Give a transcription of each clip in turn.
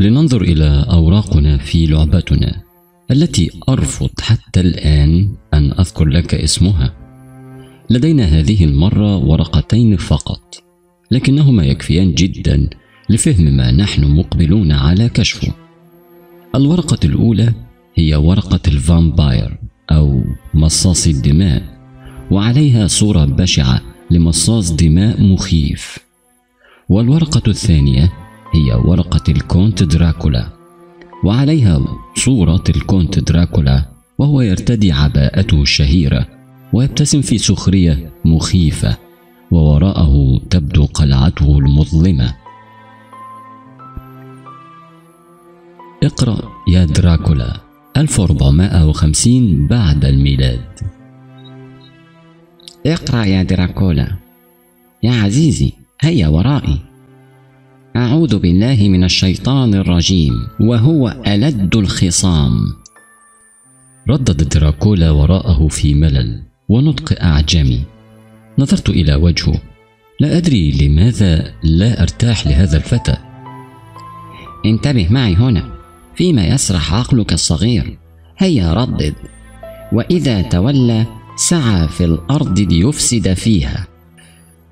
لننظر إلى أوراقنا في لعبتنا التي أرفض حتى الآن أن أذكر لك اسمها. لدينا هذه المرة ورقتين فقط لكنهما يكفيان جدا لفهم ما نحن مقبلون على كشفه. الورقة الأولى هي ورقة الفامباير أو مصاص الدماء وعليها صورة بشعة لمصاص دماء مخيف. والورقة الثانية هي ورقة الكونت دراكولا. وعليها صورة الكونت دراكولا وهو يرتدي عباءته الشهيرة ويبتسم في سخرية مخيفة ووراءه تبدو قلعته المظلمة. اقرأ يا دراكولا 1450 بعد الميلاد. اقرأ يا دراكولا. يا عزيزي هيا ورائي. أعوذ بالله من الشيطان الرجيم وهو ألد الخصام. ردد دراكولا وراءه في ملل ونطق أعجمي. نظرت إلى وجهه. لا أدري لماذا لا أرتاح لهذا الفتى. انتبه معي هنا. فيما يسرح عقلك الصغير. هيا ردد. وإذا تولى سعى في الأرض ليفسد فيها.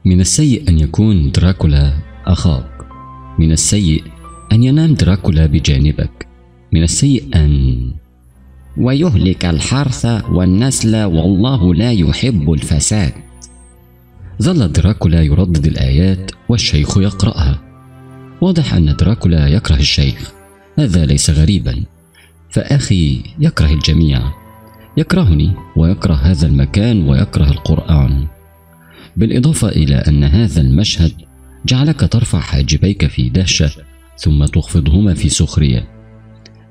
من السيء أن يكون دراكولا أخاك من السيء أن ينام دراكولا بجانبك. من السيء أن ويهلك الحرث والنسل والله لا يحب الفساد. ظل دراكولا يردد الآيات والشيخ يقرأها. واضح أن دراكولا يكره الشيخ. هذا ليس غريبا. فأخي يكره الجميع. يكرهني ويكره هذا المكان ويكره القرآن. بالإضافة إلى أن هذا المشهد جعلك ترفع حاجبيك في دهشة ثم تخفضهما في سخرية.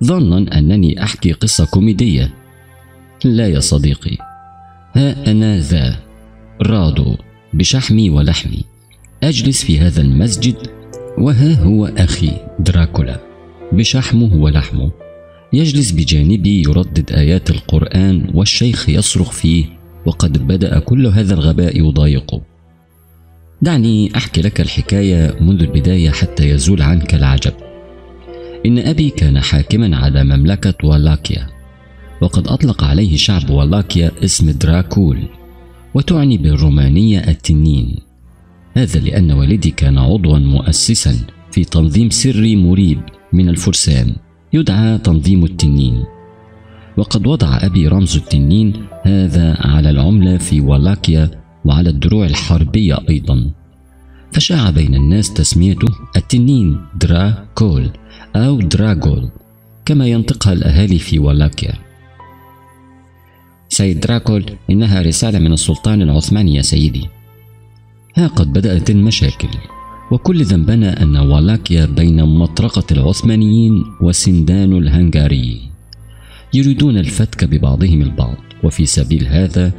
ظنا أنني أحكي قصة كوميدية. لا يا صديقي. ها أنا ذا رادو بشحمي ولحمي. أجلس في هذا المسجد وها هو أخي دراكولا. بشحمه ولحمه. يجلس بجانبي يردد آيات القرآن والشيخ يصرخ فيه وقد بدأ كل هذا الغباء يضايقه. دعني أحكي لك الحكاية منذ البداية حتى يزول عنك العجب. إن أبي كان حاكما على مملكة والاكيا وقد أطلق عليه شعب والاكيا اسم دراكول وتعني بالرومانية التنين. هذا لأن والدي كان عضوا مؤسسا في تنظيم سري مريب من الفرسان يدعى تنظيم التنين. وقد وضع أبي رمز التنين هذا على العملة في والاكيا وعلى الدروع الحربية أيضا. فشاع بين الناس تسميته التنين دراكول أو دراغول كما ينطقها الأهالي في والاكيا سيد دراكول إنها رسالة من السلطان العثماني يا سيدي. ها قد بدأت المشاكل وكل ذنبنا أن والاكيا بين مطرقة العثمانيين وسندان الهنغاريين يريدون الفتك ببعضهم البعض وفي سبيل هذا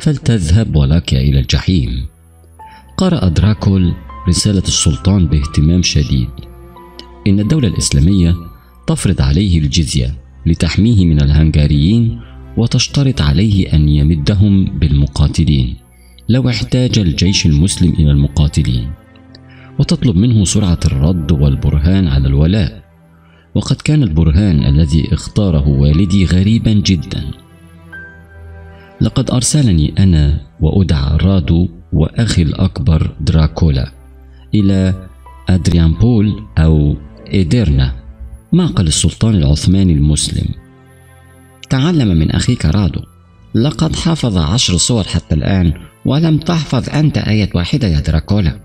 فلتذهب والاكيا إلى الجحيم. قرأ دراكول رسالة السلطان باهتمام شديد. إن الدولة الإسلامية تفرض عليه الجزية لتحميه من الهنغاريين وتشترط عليه أن يمدهم بالمقاتلين. لو احتاج الجيش المسلم إلى المقاتلين. وتطلب منه سرعة الرد والبرهان على الولاء. وقد كان البرهان الذي اختاره والدي غريبا جدا. لقد أرسلني أنا وأدعى رادو وأخي الأكبر دراكولا إلى أدريانبول أو إيديرنا معقل السلطان العثماني المسلم. تعلم من أخيك رادو لقد حفظ عشر صور حتى الآن ولم تحفظ أنت آية واحدة يا دراكولا.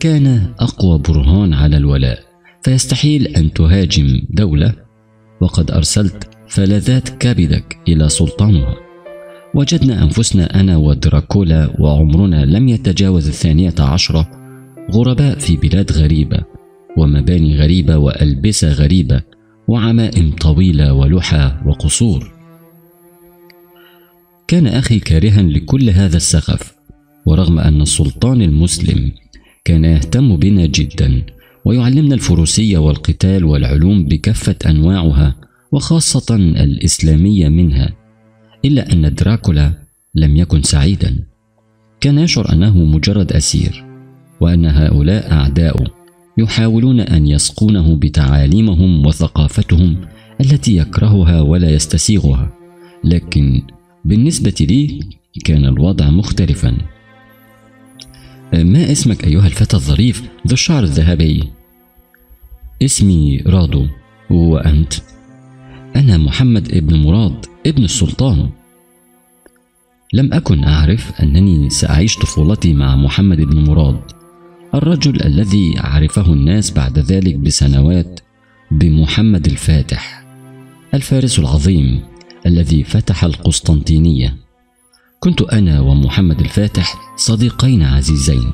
كان أقوى برهان على الولاء فيستحيل أن تهاجم دولة وقد أرسلت فلذات كبدك إلى سلطانها. وجدنا أنفسنا أنا ودراكولا وعمرنا لم يتجاوز الثانية عشرة غرباء في بلاد غريبة ومباني غريبة وألبسة غريبة وعمائم طويلة ولحى وقصور. كان أخي كارها لكل هذا السخف ورغم أن السلطان المسلم كان يهتم بنا جدا ويعلمنا الفروسية والقتال والعلوم بكافة أنواعها وخاصة الإسلامية منها إلا أن دراكولا لم يكن سعيدا. كان يشعر أنه مجرد أسير وأن هؤلاء أعداؤه يحاولون أن يسقونه بتعاليمهم وثقافتهم التي يكرهها ولا يستسيغها. لكن بالنسبة لي كان الوضع مختلفا. ما اسمك أيها الفتى الظريف ذو الشعر الذهبي؟ اسمي رادو وأنت؟ أنا محمد ابن مراد ابن السلطان. لم أكن أعرف أنني سأعيش طفولتي مع محمد بن مراد. الرجل الذي عرفه الناس بعد ذلك بسنوات بمحمد الفاتح الفارس العظيم الذي فتح القسطنطينية. كنت أنا ومحمد الفاتح صديقين عزيزين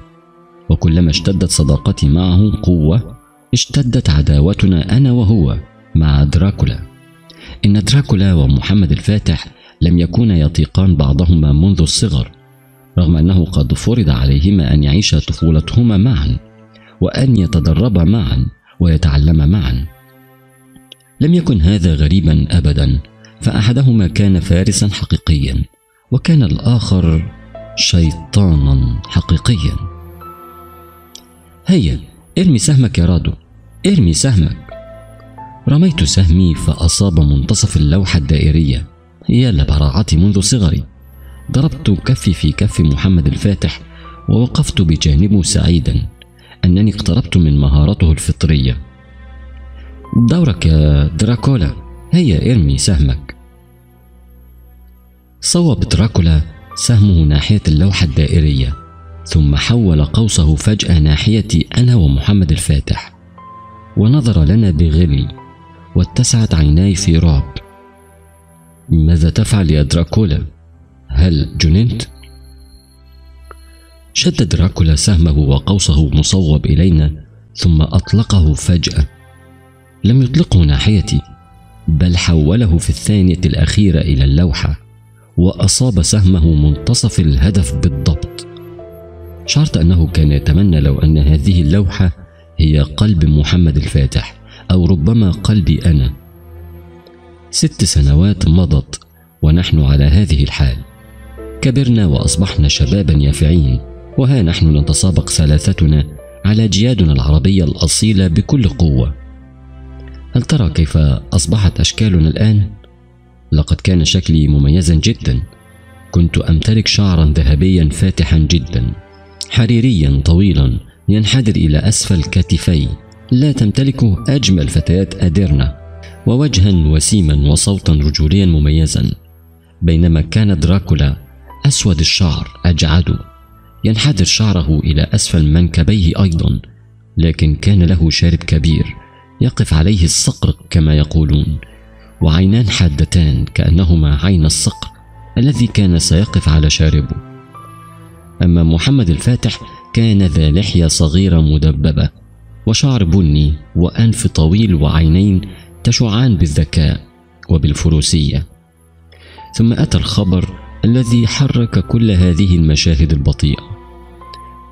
وكلما اشتدت صداقتي معه قوة اشتدت عداوتنا أنا وهو مع دراكولا إن دراكولا ومحمد الفاتح لم يكونا يطيقان بعضهما منذ الصغر رغم أنه قد فرض عليهما أن يعيشا طفولتهما معا وأن يتدربا معا ويتعلما معا. لم يكن هذا غريبا ابدا فأحدهما كان فارسا حقيقيا وكان الآخر شيطانا حقيقيا. هيا ارمي سهمك يا رادو ارمي سهمك. رميت سهمي فأصاب منتصف اللوحة الدائرية. يا لبراعتي منذ صغري. ضربت كفي في كف محمد الفاتح ووقفت بجانبه سعيدا. أنني اقتربت من مهارته الفطرية. دورك يا دراكولا. هيا ارمي سهمك. صوب دراكولا سهمه ناحية اللوحة الدائرية ثم حول قوسه فجأة ناحيتي أنا ومحمد الفاتح. ونظر لنا بغل. واتسعت عيناي في رعب. ماذا تفعل يا دراكولا؟ هل جننت؟ شد دراكولا سهمه وقوسه مصوب إلينا ثم أطلقه فجأة. لم يطلقه ناحيتي بل حوله في الثانية الأخيرة إلى اللوحة وأصاب سهمه منتصف الهدف بالضبط. شعرت أنه كان يتمنى لو أن هذه اللوحة هي قلب محمد الفاتح. أو ربما قلبي أنا. ست سنوات مضت ونحن على هذه الحال. كبرنا وأصبحنا شبابا يافعين وها نحن نتسابق ثلاثتنا على جيادنا العربية الأصيلة بكل قوة. هل ترى كيف أصبحت أشكالنا الآن؟ لقد كان شكلي مميزا جدا. كنت أمتلك شعرا ذهبيا فاتحا جدا حريريا طويلا ينحدر إلى أسفل كتفي. لا تمتلكه أجمل فتيات أديرنا ووجها وسيما وصوتا رجوليا مميزا. بينما كان دراكولا أسود الشعر أجعد ينحدر شعره إلى أسفل منكبيه أيضا لكن كان له شارب كبير يقف عليه الصقر كما يقولون وعينان حادتان كأنهما عين الصقر الذي كان سيقف على شاربه. أما محمد الفاتح كان ذا لحية صغيرة مدببة وشعر بني وأنف طويل وعينين تشعان بالذكاء وبالفروسية. ثم أتى الخبر الذي حرك كل هذه المشاهد البطيئة.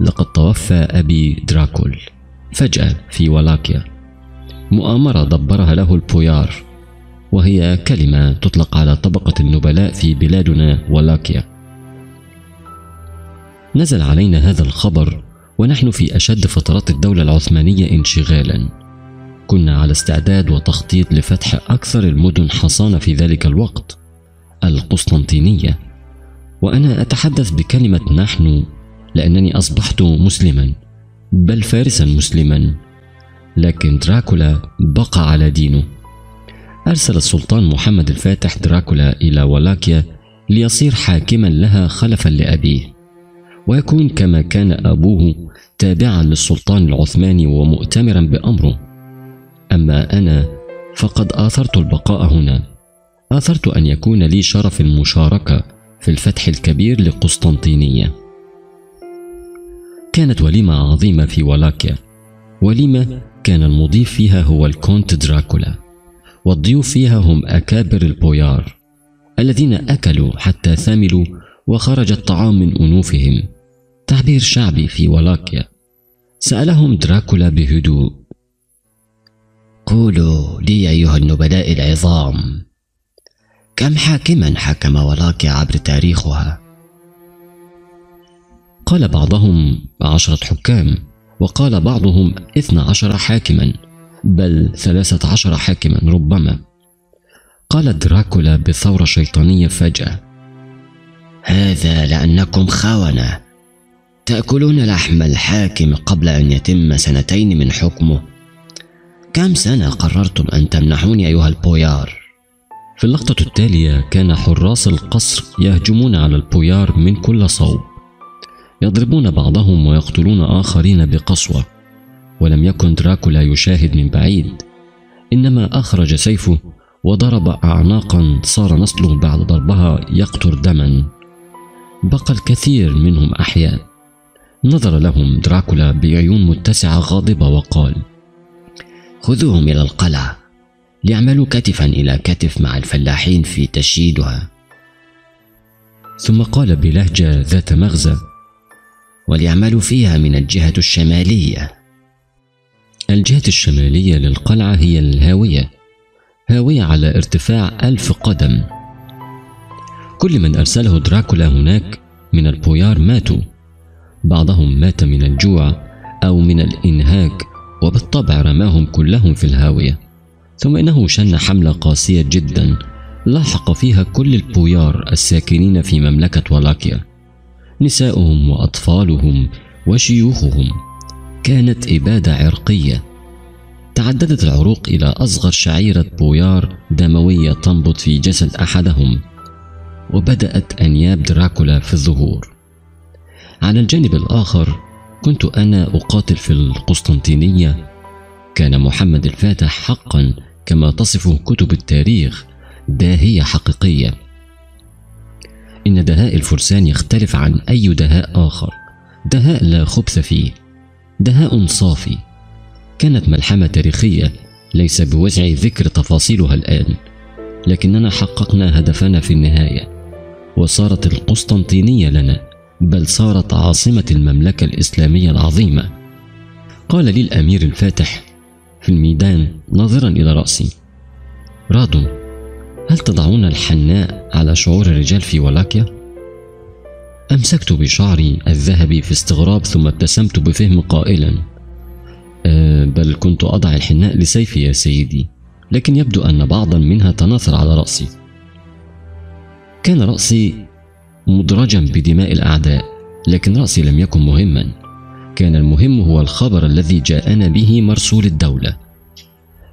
لقد توفى أبي دراكول فجأة في ولاكيا. مؤامرة دبرها له البويار وهي كلمة تطلق على طبقة النبلاء في بلادنا ولاكيا. نزل علينا هذا الخبر ونحن في أشد فترات الدولة العثمانية انشغالا. كنا على استعداد وتخطيط لفتح أكثر المدن حصانه في ذلك الوقت القسطنطينية. وأنا أتحدث بكلمة نحن لأنني أصبحت مسلما بل فارسا مسلما. لكن دراكولا بقى على دينه. أرسل السلطان محمد الفاتح دراكولا إلى ولاكيا ليصير حاكما لها خلفا لأبيه. ويكون كما كان أبوه تابعا للسلطان العثماني ومؤتمرا بأمره. أما أنا فقد آثرت البقاء هنا. آثرت أن يكون لي شرف المشاركة في الفتح الكبير لقسطنطينية. كانت وليمة عظيمة في ولاكيا. وليمة كان المضيف فيها هو الكونت دراكولا. والضيوف فيها هم أكابر البويار الذين أكلوا حتى ثملوا وخرج الطعام من أنوفهم. تعبير شعبي في ولاكيا. سألهم دراكولا بهدوء. قولوا لي أيها النبلاء العظام كم حاكما حكم ولاكيا عبر تاريخها؟ قال بعضهم عشرة حكام وقال بعضهم اثنى عشر حاكما بل ثلاثة عشر حاكما ربما. قال دراكولا بثورة شيطانية فجأة هذا لأنكم خونة تأكلون لحم الحاكم قبل أن يتم سنتين من حكمه. كم سنة قررتم أن تمنحوني أيها البويار؟ في اللقطة التالية كان حراس القصر يهجمون على البويار من كل صوب. يضربون بعضهم ويقتلون آخرين بقسوة. ولم يكن دراكولا يشاهد من بعيد. إنما أخرج سيفه وضرب أعناقا صار نسله بعد ضربها يقطر دما. بقى الكثير منهم أحياء. نظر لهم دراكولا بعيون متسعة غاضبة وقال خذوهم إلى القلعة ليعملوا كتفا إلى كتف مع الفلاحين في تشييدها. ثم قال بلهجة ذات مغزى وليعملوا فيها من الجهة الشمالية. الجهة الشمالية للقلعة هي الهاوية هاوية على ارتفاع ألف قدم. كل من أرسله دراكولا هناك من البويار ماتوا. بعضهم مات من الجوع أو من الإنهاك وبالطبع رماهم كلهم في الهاوية. ثم إنه شن حملة قاسية جدا لاحق فيها كل البويار الساكنين في مملكة ولاكيا. نساؤهم وأطفالهم وشيوخهم. كانت إبادة عرقية. تعددت العروق إلى أصغر شعيرة بويار دموية تنبض في جسد أحدهم وبدأت أنياب دراكولا في الظهور. على الجانب الآخر كنت أنا أقاتل في القسطنطينية. كان محمد الفاتح حقا كما تصفه كتب التاريخ داهية حقيقية. إن دهاء الفرسان يختلف عن أي دهاء آخر. دهاء لا خبث فيه دهاء صافي. كانت ملحمة تاريخية ليس بوسع ذكر تفاصيلها الآن. لكننا حققنا هدفنا في النهاية وصارت القسطنطينية لنا. بل صارت عاصمة المملكة الإسلامية العظيمة قال لي الأمير الفاتح في الميدان ناظرا إلى رأسي رادو هل تضعون الحناء على شعور الرجال في ولاكيا؟ أمسكت بشعري الذهبي في استغراب ثم ابتسمت بفهم قائلا أه بل كنت أضع الحناء لسيفي يا سيدي لكن يبدو أن بعضا منها تناثر على رأسي كان رأسي مدرجا بدماء الأعداء لكن رأسي لم يكن مهما. كان المهم هو الخبر الذي جاءنا به مرسول الدولة.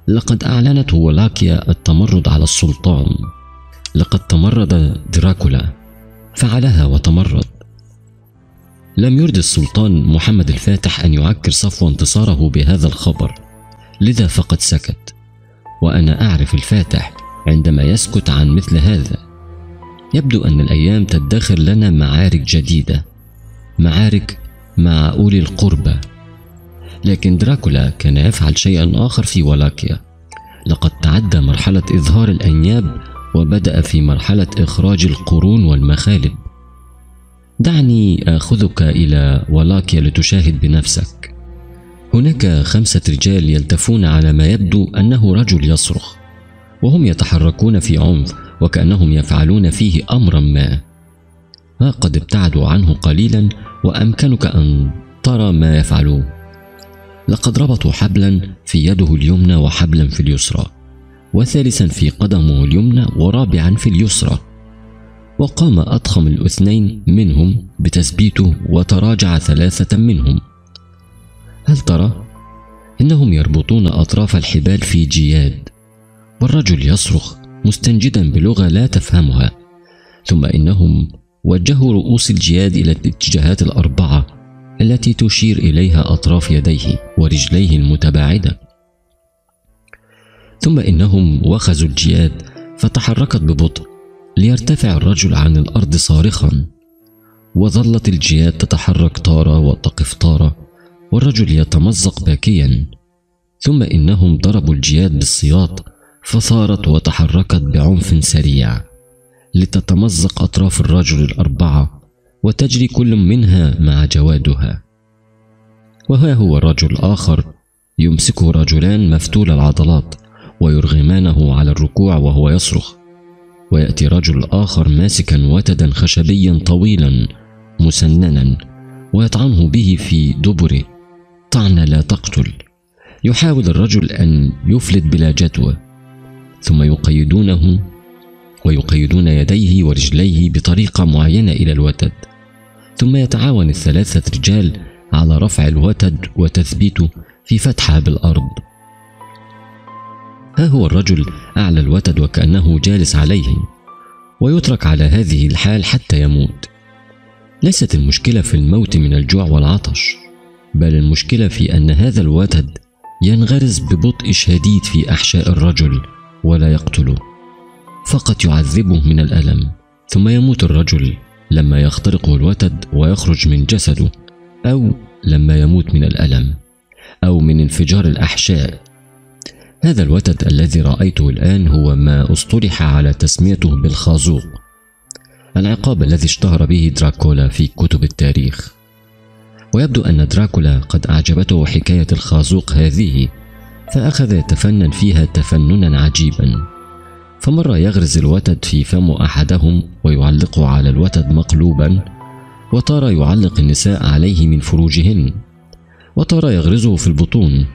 لقد أعلنت ولاكيا التمرد على السلطان. لقد تمرد دراكولا. فعلها وتمرد. لم يرد السلطان محمد الفاتح أن يعكر صفو انتصاره بهذا الخبر. لذا فقد سكت. وأنا أعرف الفاتح عندما يسكت عن مثل هذا. يبدو أن الأيام تدخر لنا معارك جديدة معارك مع أولي القربى. لكن دراكولا كان يفعل شيئا آخر في ولاكيا. لقد تعدى مرحلة إظهار الأنياب وبدأ في مرحلة إخراج القرون والمخالب. دعني آخذك إلى ولاكيا لتشاهد بنفسك. هناك خمسة رجال يلتفون على ما يبدو أنه رجل يصرخ وهم يتحركون في عنف. وكأنهم يفعلون فيه أمرا ما. ها قد ابتعدوا عنه قليلا وأمكنك أن ترى ما يفعلون. لقد ربطوا حبلا في يده اليمنى وحبلا في اليسرى وثالثا في قدمه اليمنى ورابعا في اليسرى. وقام أضخم الاثنين منهم بتثبيته وتراجع ثلاثة منهم. هل ترى؟ إنهم يربطون أطراف الحبال في جياد والرجل يصرخ مستنجدا بلغة لا تفهمها ثم إنهم وجهوا رؤوس الجياد إلى الاتجاهات الأربعة التي تشير إليها أطراف يديه ورجليه المتباعدة. ثم إنهم وخزوا الجياد فتحركت ببطء ليرتفع الرجل عن الأرض صارخا وظلت الجياد تتحرك طارة وتقف طارة والرجل يتمزق باكيا ثم إنهم ضربوا الجياد بالسياط فثارت وتحركت بعنف سريع لتتمزق أطراف الرجل الأربعة وتجري كل منها مع جوادها. وها هو رجل آخر يمسكه رجلان مفتول العضلات ويرغمانه على الركوع وهو يصرخ. ويأتي رجل آخر ماسكا وتدا خشبيا طويلا مسننا ويطعنه به في دبره. الطعنة لا تقتل. يحاول الرجل أن يفلت بلا جدوى. ثم يقيدونه ويقيدون يديه ورجليه بطريقة معينة إلى الوتد. ثم يتعاون الثلاثة رجال على رفع الوتد وتثبيته في فتحة بالأرض. ها هو الرجل أعلى الوتد وكأنه جالس عليه ويترك على هذه الحال حتى يموت. ليست المشكلة في الموت من الجوع والعطش بل المشكلة في أن هذا الوتد ينغرز ببطء شديد في أحشاء الرجل. ولا يقتله فقط يعذبه من الألم. ثم يموت الرجل لما يخترقه الوتد ويخرج من جسده أو لما يموت من الألم أو من انفجار الأحشاء. هذا الوتد الذي رأيته الآن هو ما اصطلح على تسميته بالخازوق العقاب الذي اشتهر به دراكولا في كتب التاريخ. ويبدو أن دراكولا قد أعجبته حكاية الخازوق هذه. فأخذ يتفنن فيها تفننا عجيبا. فمرة يغرز الوتد في فم أحدهم ويعلقه على الوتد مقلوبا وتارة يعلق النساء عليه من فروجهن. وتارة يغرزه في البطون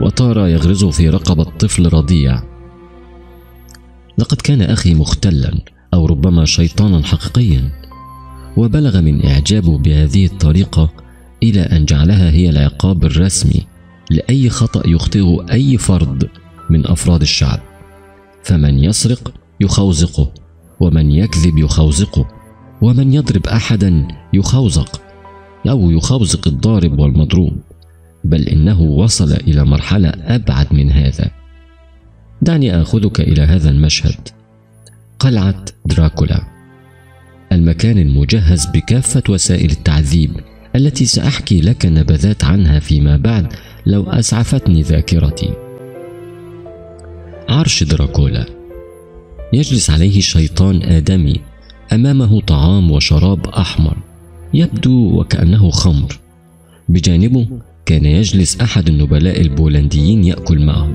وتارة يغرزه في رقبة طفل رضيع. لقد كان أخي مختلا أو ربما شيطانا حقيقيا وبلغ من إعجابه بهذه الطريقة إلى أن جعلها هي العقاب الرسمي. لأي خطأ يخطئه أي فرد من أفراد الشعب. فمن يسرق يخوزقه ومن يكذب يخوزقه ومن يضرب احدا يخوزق أو يخوزق الضارب والمضروب. بل إنه وصل إلى مرحلة أبعد من هذا. دعني آخذك إلى هذا المشهد. قلعة دراكولا المكان المجهز بكافة وسائل التعذيب التي سأحكي لك نبذات عنها فيما بعد لو أسعفتني ذاكرتي. عرش دراكولا. يجلس عليه شيطان آدمي أمامه طعام وشراب أحمر. يبدو وكأنه خمر. بجانبه كان يجلس أحد النبلاء البولنديين يأكل معه.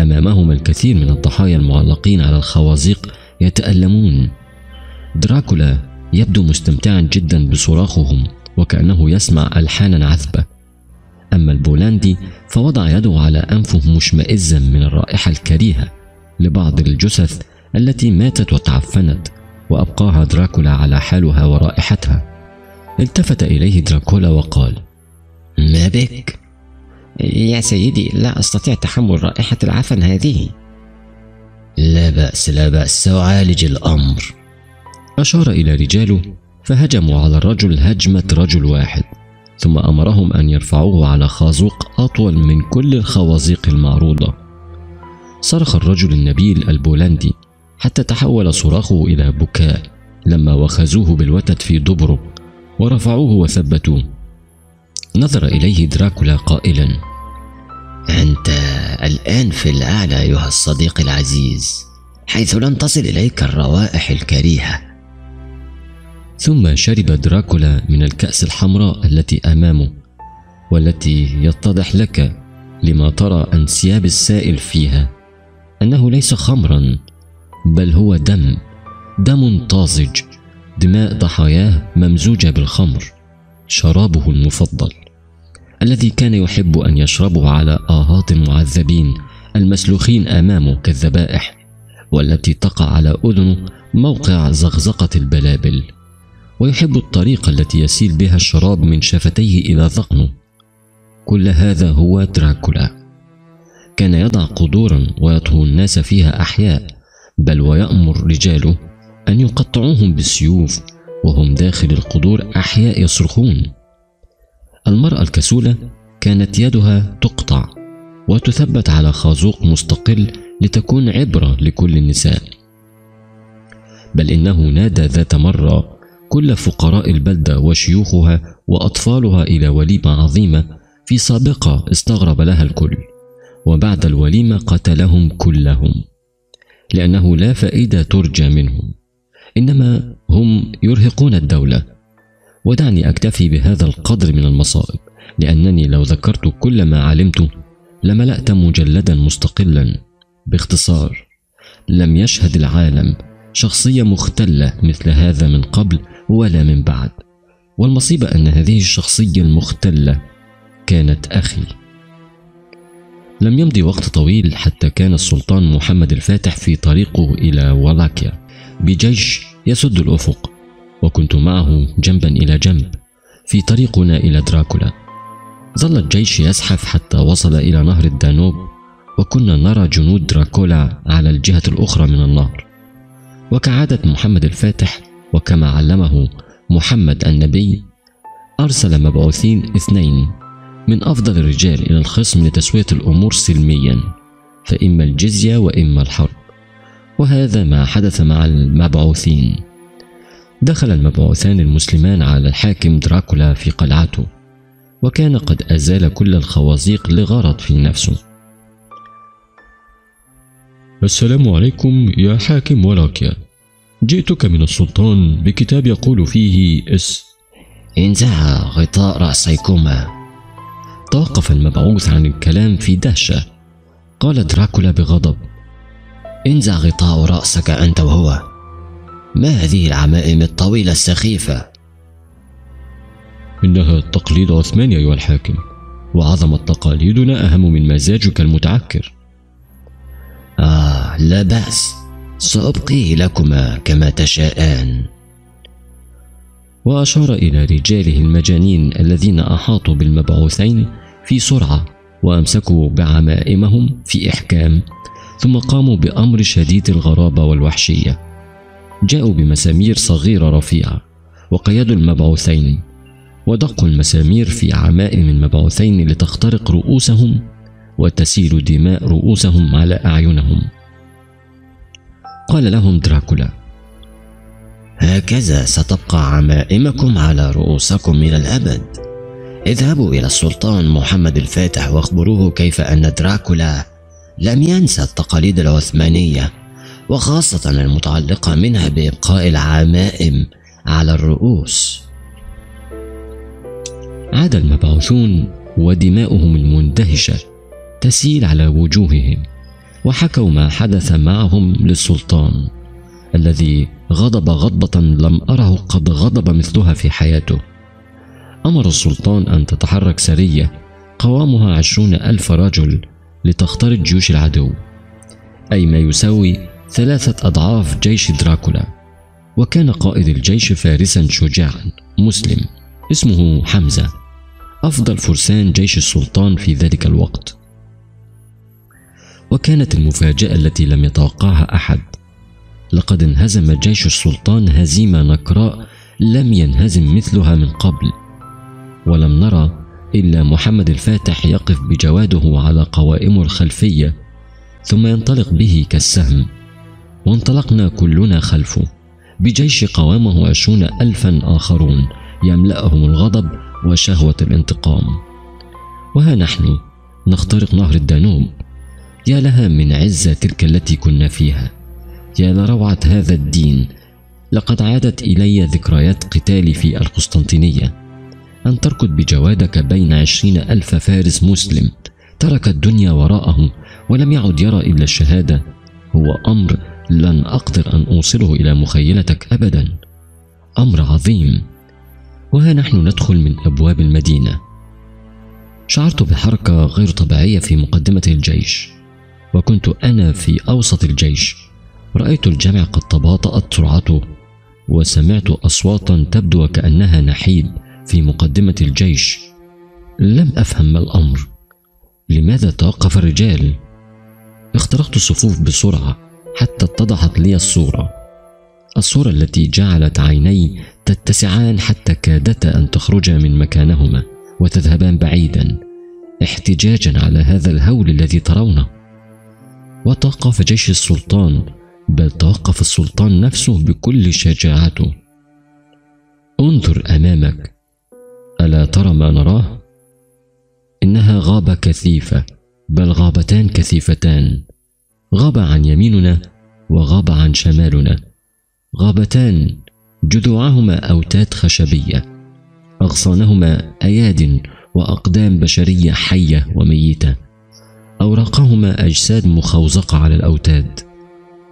أمامهما الكثير من الضحايا المعلقين على الخوازيق يتألمون. دراكولا يبدو مستمتعا جدا بصراخهم وكأنه يسمع ألحانا عذبة. أما البولندي فوضع يده على أنفه مشمئزا من الرائحة الكريهة لبعض الجثث التي ماتت وتعفنت وأبقاها دراكولا على حالها ورائحتها. التفت إليه دراكولا وقال ما بك؟ يا سيدي لا أستطيع تحمل رائحة العفن هذه. لا بأس لا بأس سأعالج الأمر. أشار إلى رجاله فهجموا على الرجل هجمة رجل واحد. ثم أمرهم أن يرفعوه على خازوق أطول من كل الخوازيق المعروضة. صرخ الرجل النبيل البولندي حتى تحول صراخه إلى بكاء لما وخزوه بالوتد في دبره ورفعوه وثبتوه. نظر إليه دراكولا قائلا أنت الآن في الأعلى أيها الصديق العزيز حيث لن تصل إليك الروائح الكريهة. ثم شرب دراكولا من الكأس الحمراء التي أمامه والتي يتضح لك لما ترى أنسياب السائل فيها أنه ليس خمرا بل هو دم دم طازج دماء ضحاياه ممزوجة بالخمر شرابه المفضل الذي كان يحب أن يشربه على آهات المعذبين المسلوخين أمامه كالذبائح والتي تقع على أذنه موقع زغزقة البلابل. ويحب الطريقة التي يسيل بها الشراب من شفتيه إلى ذقنه. كل هذا هو دراكولا. كان يضع قدورا ويطهو الناس فيها أحياء بل ويأمر رجاله أن يقطعوهم بالسيوف وهم داخل القدور أحياء يصرخون. المرأة الكسولة كانت يدها تقطع وتثبت على خازوق مستقل لتكون عبرة لكل النساء. بل إنه نادى ذات مرة كل فقراء البلدة وشيوخها وأطفالها إلى وليمة عظيمة في سابقة استغرب لها الكل وبعد الوليمة قتلهم كلهم لأنه لا فائدة ترجى منهم إنما هم يرهقون الدولة. ودعني أكتفي بهذا القدر من المصائب لأنني لو ذكرت كل ما علمته لملأت مجلدا مستقلا. باختصار لم يشهد العالم شخصية مختلة مثل هذا من قبل ولا من بعد. والمصيبة أن هذه الشخصية المختلة كانت أخي. لم يمضي وقت طويل حتى كان السلطان محمد الفاتح في طريقه إلى ولاكيا بجيش يسد الأفق وكنت معه جنبا إلى جنب في طريقنا إلى دراكولا. ظل الجيش يزحف حتى وصل إلى نهر الدانوب وكنا نرى جنود دراكولا على الجهة الأخرى من النهر. وكعادة محمد الفاتح وكما علمه محمد النبي أرسل مبعوثين اثنين من أفضل الرجال إلى الخصم لتسوية الأمور سلميا فإما الجزية وإما الحرب. وهذا ما حدث مع المبعوثين. دخل المبعوثان المسلمان على الحاكم دراكولا في قلعته وكان قد أزال كل الخوازيق لغرض في نفسه. السلام عليكم يا حاكم ولاكيا جئتك من السلطان بكتاب يقول فيه اس. انزع غطاء رأسيكما. توقف المبعوث عن الكلام في دهشة. قال دراكولا بغضب. انزع غطاء رأسك أنت وهو. ما هذه العمائم الطويلة السخيفة؟ إنها تقليد عثماني أيها الحاكم وعظمت تقاليدنا أهم من مزاجك المتعكر. آه لا بأس. سأبقيه لكما كما تشاءان. وأشار إلى رجاله المجانين الذين أحاطوا بالمبعوثين في سرعة وأمسكوا بعمائمهم في إحكام ثم قاموا بأمر شديد الغرابة والوحشية. جاءوا بمسامير صغيرة رفيعة وقيدوا المبعوثين ودقوا المسامير في عمائم المبعوثين لتخترق رؤوسهم وتسيل دماء رؤوسهم على أعينهم. قال لهم دراكولا هكذا ستبقى عمائمكم على رؤوسكم إلى الأبد. اذهبوا إلى السلطان محمد الفاتح واخبروه كيف أن دراكولا لم ينسى التقاليد العثمانية وخاصة المتعلقة منها بإبقاء العمائم على الرؤوس. عاد المبعوثون ودماؤهم المندهشة تسيل على وجوههم. وحكوا ما حدث معهم للسلطان الذي غضب غضبة لم أره قد غضب مثلها في حياته. أمر السلطان أن تتحرك سرية قوامها عشرون ألف رجل لتخترق جيوش العدو أي ما يساوي ثلاثة أضعاف جيش دراكولا. وكان قائد الجيش فارسا شجاعا مسلم اسمه حمزة. أفضل فرسان جيش السلطان في ذلك الوقت. وكانت المفاجأة التي لم يتوقعها أحد. لقد انهزم جيش السلطان هزيمة نكراء لم ينهزم مثلها من قبل. ولم نرى إلا محمد الفاتح يقف بجواده على قوائمه الخلفية ثم ينطلق به كالسهم. وانطلقنا كلنا خلفه. بجيش قوامه عشرون ألفا آخرون يملأهم الغضب وشهوة الانتقام. وها نحن؟ نخترق نهر الدانوب. يا لها من عزة تلك التي كنا فيها. يا لروعة هذا الدين لقد عادت إلي ذكريات قتالي في القسطنطينية. أن تركض بجوادك بين عشرين ألف فارس مسلم ترك الدنيا وراءه ولم يعد يرى إلا الشهادة. هو أمر لن أقدر أن أوصله إلى مخيلتك أبدا. أمر عظيم. وها نحن ندخل من أبواب المدينة. شعرت بحركة غير طبيعية في مقدمة الجيش. وكنت أنا في أوسط الجيش. رأيت الجمع قد تباطأت سرعته وسمعت أصواتا تبدو وكأنها نحيب في مقدمة الجيش. لم أفهم ما الأمر. لماذا توقف الرجال؟ اخترقت الصفوف بسرعة حتى اتضحت لي الصورة. الصورة التي جعلت عيني تتسعان حتى كادتا أن تخرجا من مكانهما وتذهبان بعيدا احتجاجا على هذا الهول الذي ترونه. وتوقف جيش السلطان بل توقف السلطان نفسه بكل شجاعته. انظر أمامك. ألا ترى ما نراه؟ إنها غابة كثيفة بل غابتان كثيفتان. غاب عن يميننا وغاب عن شمالنا. غابتان جذوعهما أوتاد خشبية. أغصانهما أياد وأقدام بشرية حية وميتة. أوراقهما أجساد مخوزقة على الأوتاد.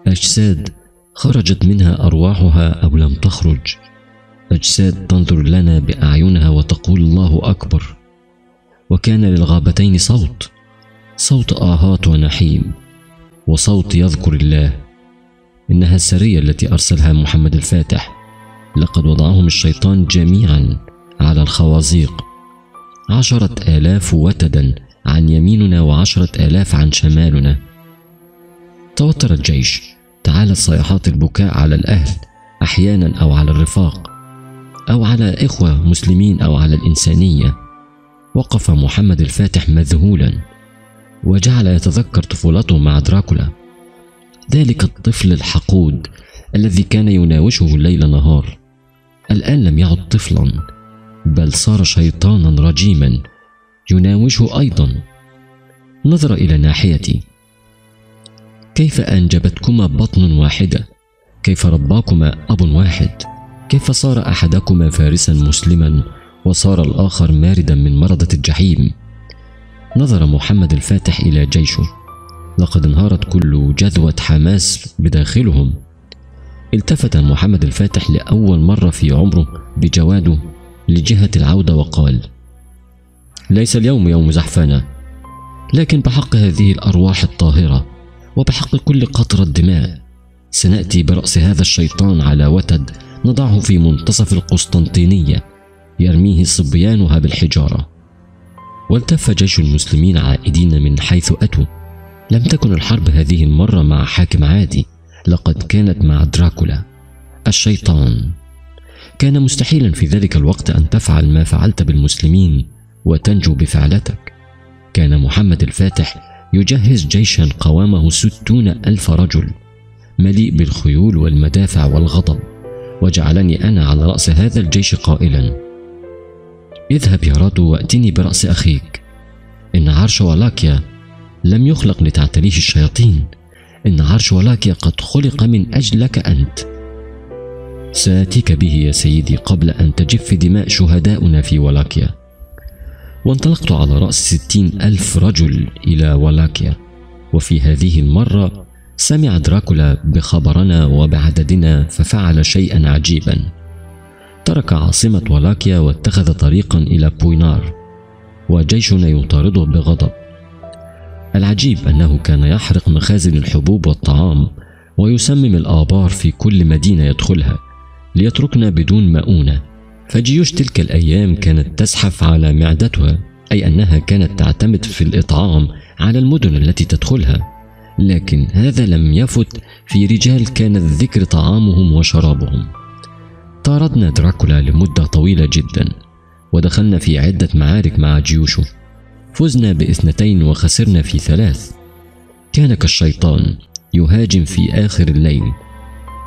أجساد خرجت منها أرواحها أو لم تخرج. أجساد تنظر لنا بأعينها وتقول الله أكبر. وكان للغابتين صوت. صوت آهات ونحيم. وصوت يذكر الله. إنها السرية التي أرسلها محمد الفاتح. لقد وضعهم الشيطان جميعا على الخوازيق. عشرة آلاف وتدا. عن يميننا وعشرة آلاف عن شمالنا. توتر الجيش. تعالت صيحات البكاء على الأهل أحيانا أو على الرفاق أو على إخوة مسلمين أو على الإنسانية. وقف محمد الفاتح مذهولا وجعل يتذكر طفولته مع دراكولا. ذلك الطفل الحقود الذي كان يناوشه الليل نهار. الآن لم يعد طفلا بل صار شيطانا رجيما. يناوشه أيضا. نظر إلى ناحيتي. كيف أنجبتكما بطن واحدة؟ كيف رباكما أب واحد؟ كيف صار أحدكما فارسا مسلما وصار الآخر ماردا من مرضة الجحيم؟ نظر محمد الفاتح إلى جيشه. لقد انهارت كل جذوة حماس بداخلهم. التفت محمد الفاتح لأول مرة في عمره بجواده لجهة العودة وقال ليس اليوم يوم زحفانة لكن بحق هذه الأرواح الطاهرة وبحق كل قطرة دماء سنأتي برأس هذا الشيطان على وتد نضعه في منتصف القسطنطينية يرميه صبيانها بالحجارة. والتف جيش المسلمين عائدين من حيث أتوا. لم تكن الحرب هذه المرة مع حاكم عادي لقد كانت مع دراكولا. الشيطان. كان مستحيلا في ذلك الوقت أن تفعل ما فعلت بالمسلمين وتنجو بفعلتك. كان محمد الفاتح يجهز جيشا قوامه ستون ألف رجل مليء بالخيول والمدافع والغضب وجعلني أنا على رأس هذا الجيش قائلا. اذهب يا رادو وأتني برأس أخيك. إن عرش ولاكيا لم يخلق لتعتريه الشياطين. إن عرش ولاكيا قد خلق من أجلك أنت. سآتيك به يا سيدي قبل أن تجف دماء شهداؤنا في ولاكيا. وانطلقت على رأس ستين ألف رجل إلى ولاكيا. وفي هذه المرة سمع دراكولا بخبرنا وبعددنا ففعل شيئا عجيبا. ترك عاصمة ولاكيا واتخذ طريقا إلى بوينار وجيشنا يطارده بغضب. العجيب أنه كان يحرق مخازن الحبوب والطعام ويسمم الآبار في كل مدينة يدخلها ليتركنا بدون مؤونة. فجيوش تلك الأيام كانت تزحف على معدتها أي أنها كانت تعتمد في الإطعام على المدن التي تدخلها. لكن هذا لم يفت في رجال كانت ذكر طعامهم وشرابهم. طاردنا دراكولا لمدة طويلة جدا ودخلنا في عدة معارك مع جيوشه. فزنا باثنتين وخسرنا في ثلاث. كان كالشيطان يهاجم في آخر الليل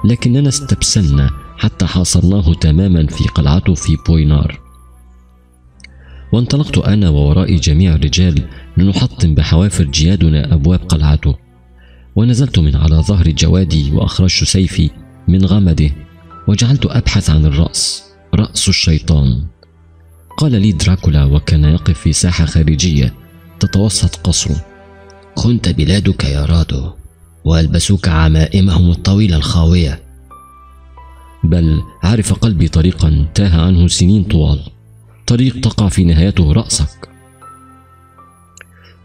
لكننا استبسلنا حتى حاصرناه تماما في قلعته في بوينار. وانطلقت أنا وورائي جميع الرجال لنحطم بحوافر جيادنا أبواب قلعته ونزلت من على ظهر جوادي وأخرجت سيفي من غمده وجعلت أبحث عن الرأس رأس الشيطان. قال لي دراكولا وكان يقف في ساحة خارجية تتوسط قصره. خنت بلادك يا رادو وألبسوك عمائمهم الطويلة الخاوية بل عرف قلبي طريقا تاه عنه سنين طوال. طريق تقع في نهايته رأسك.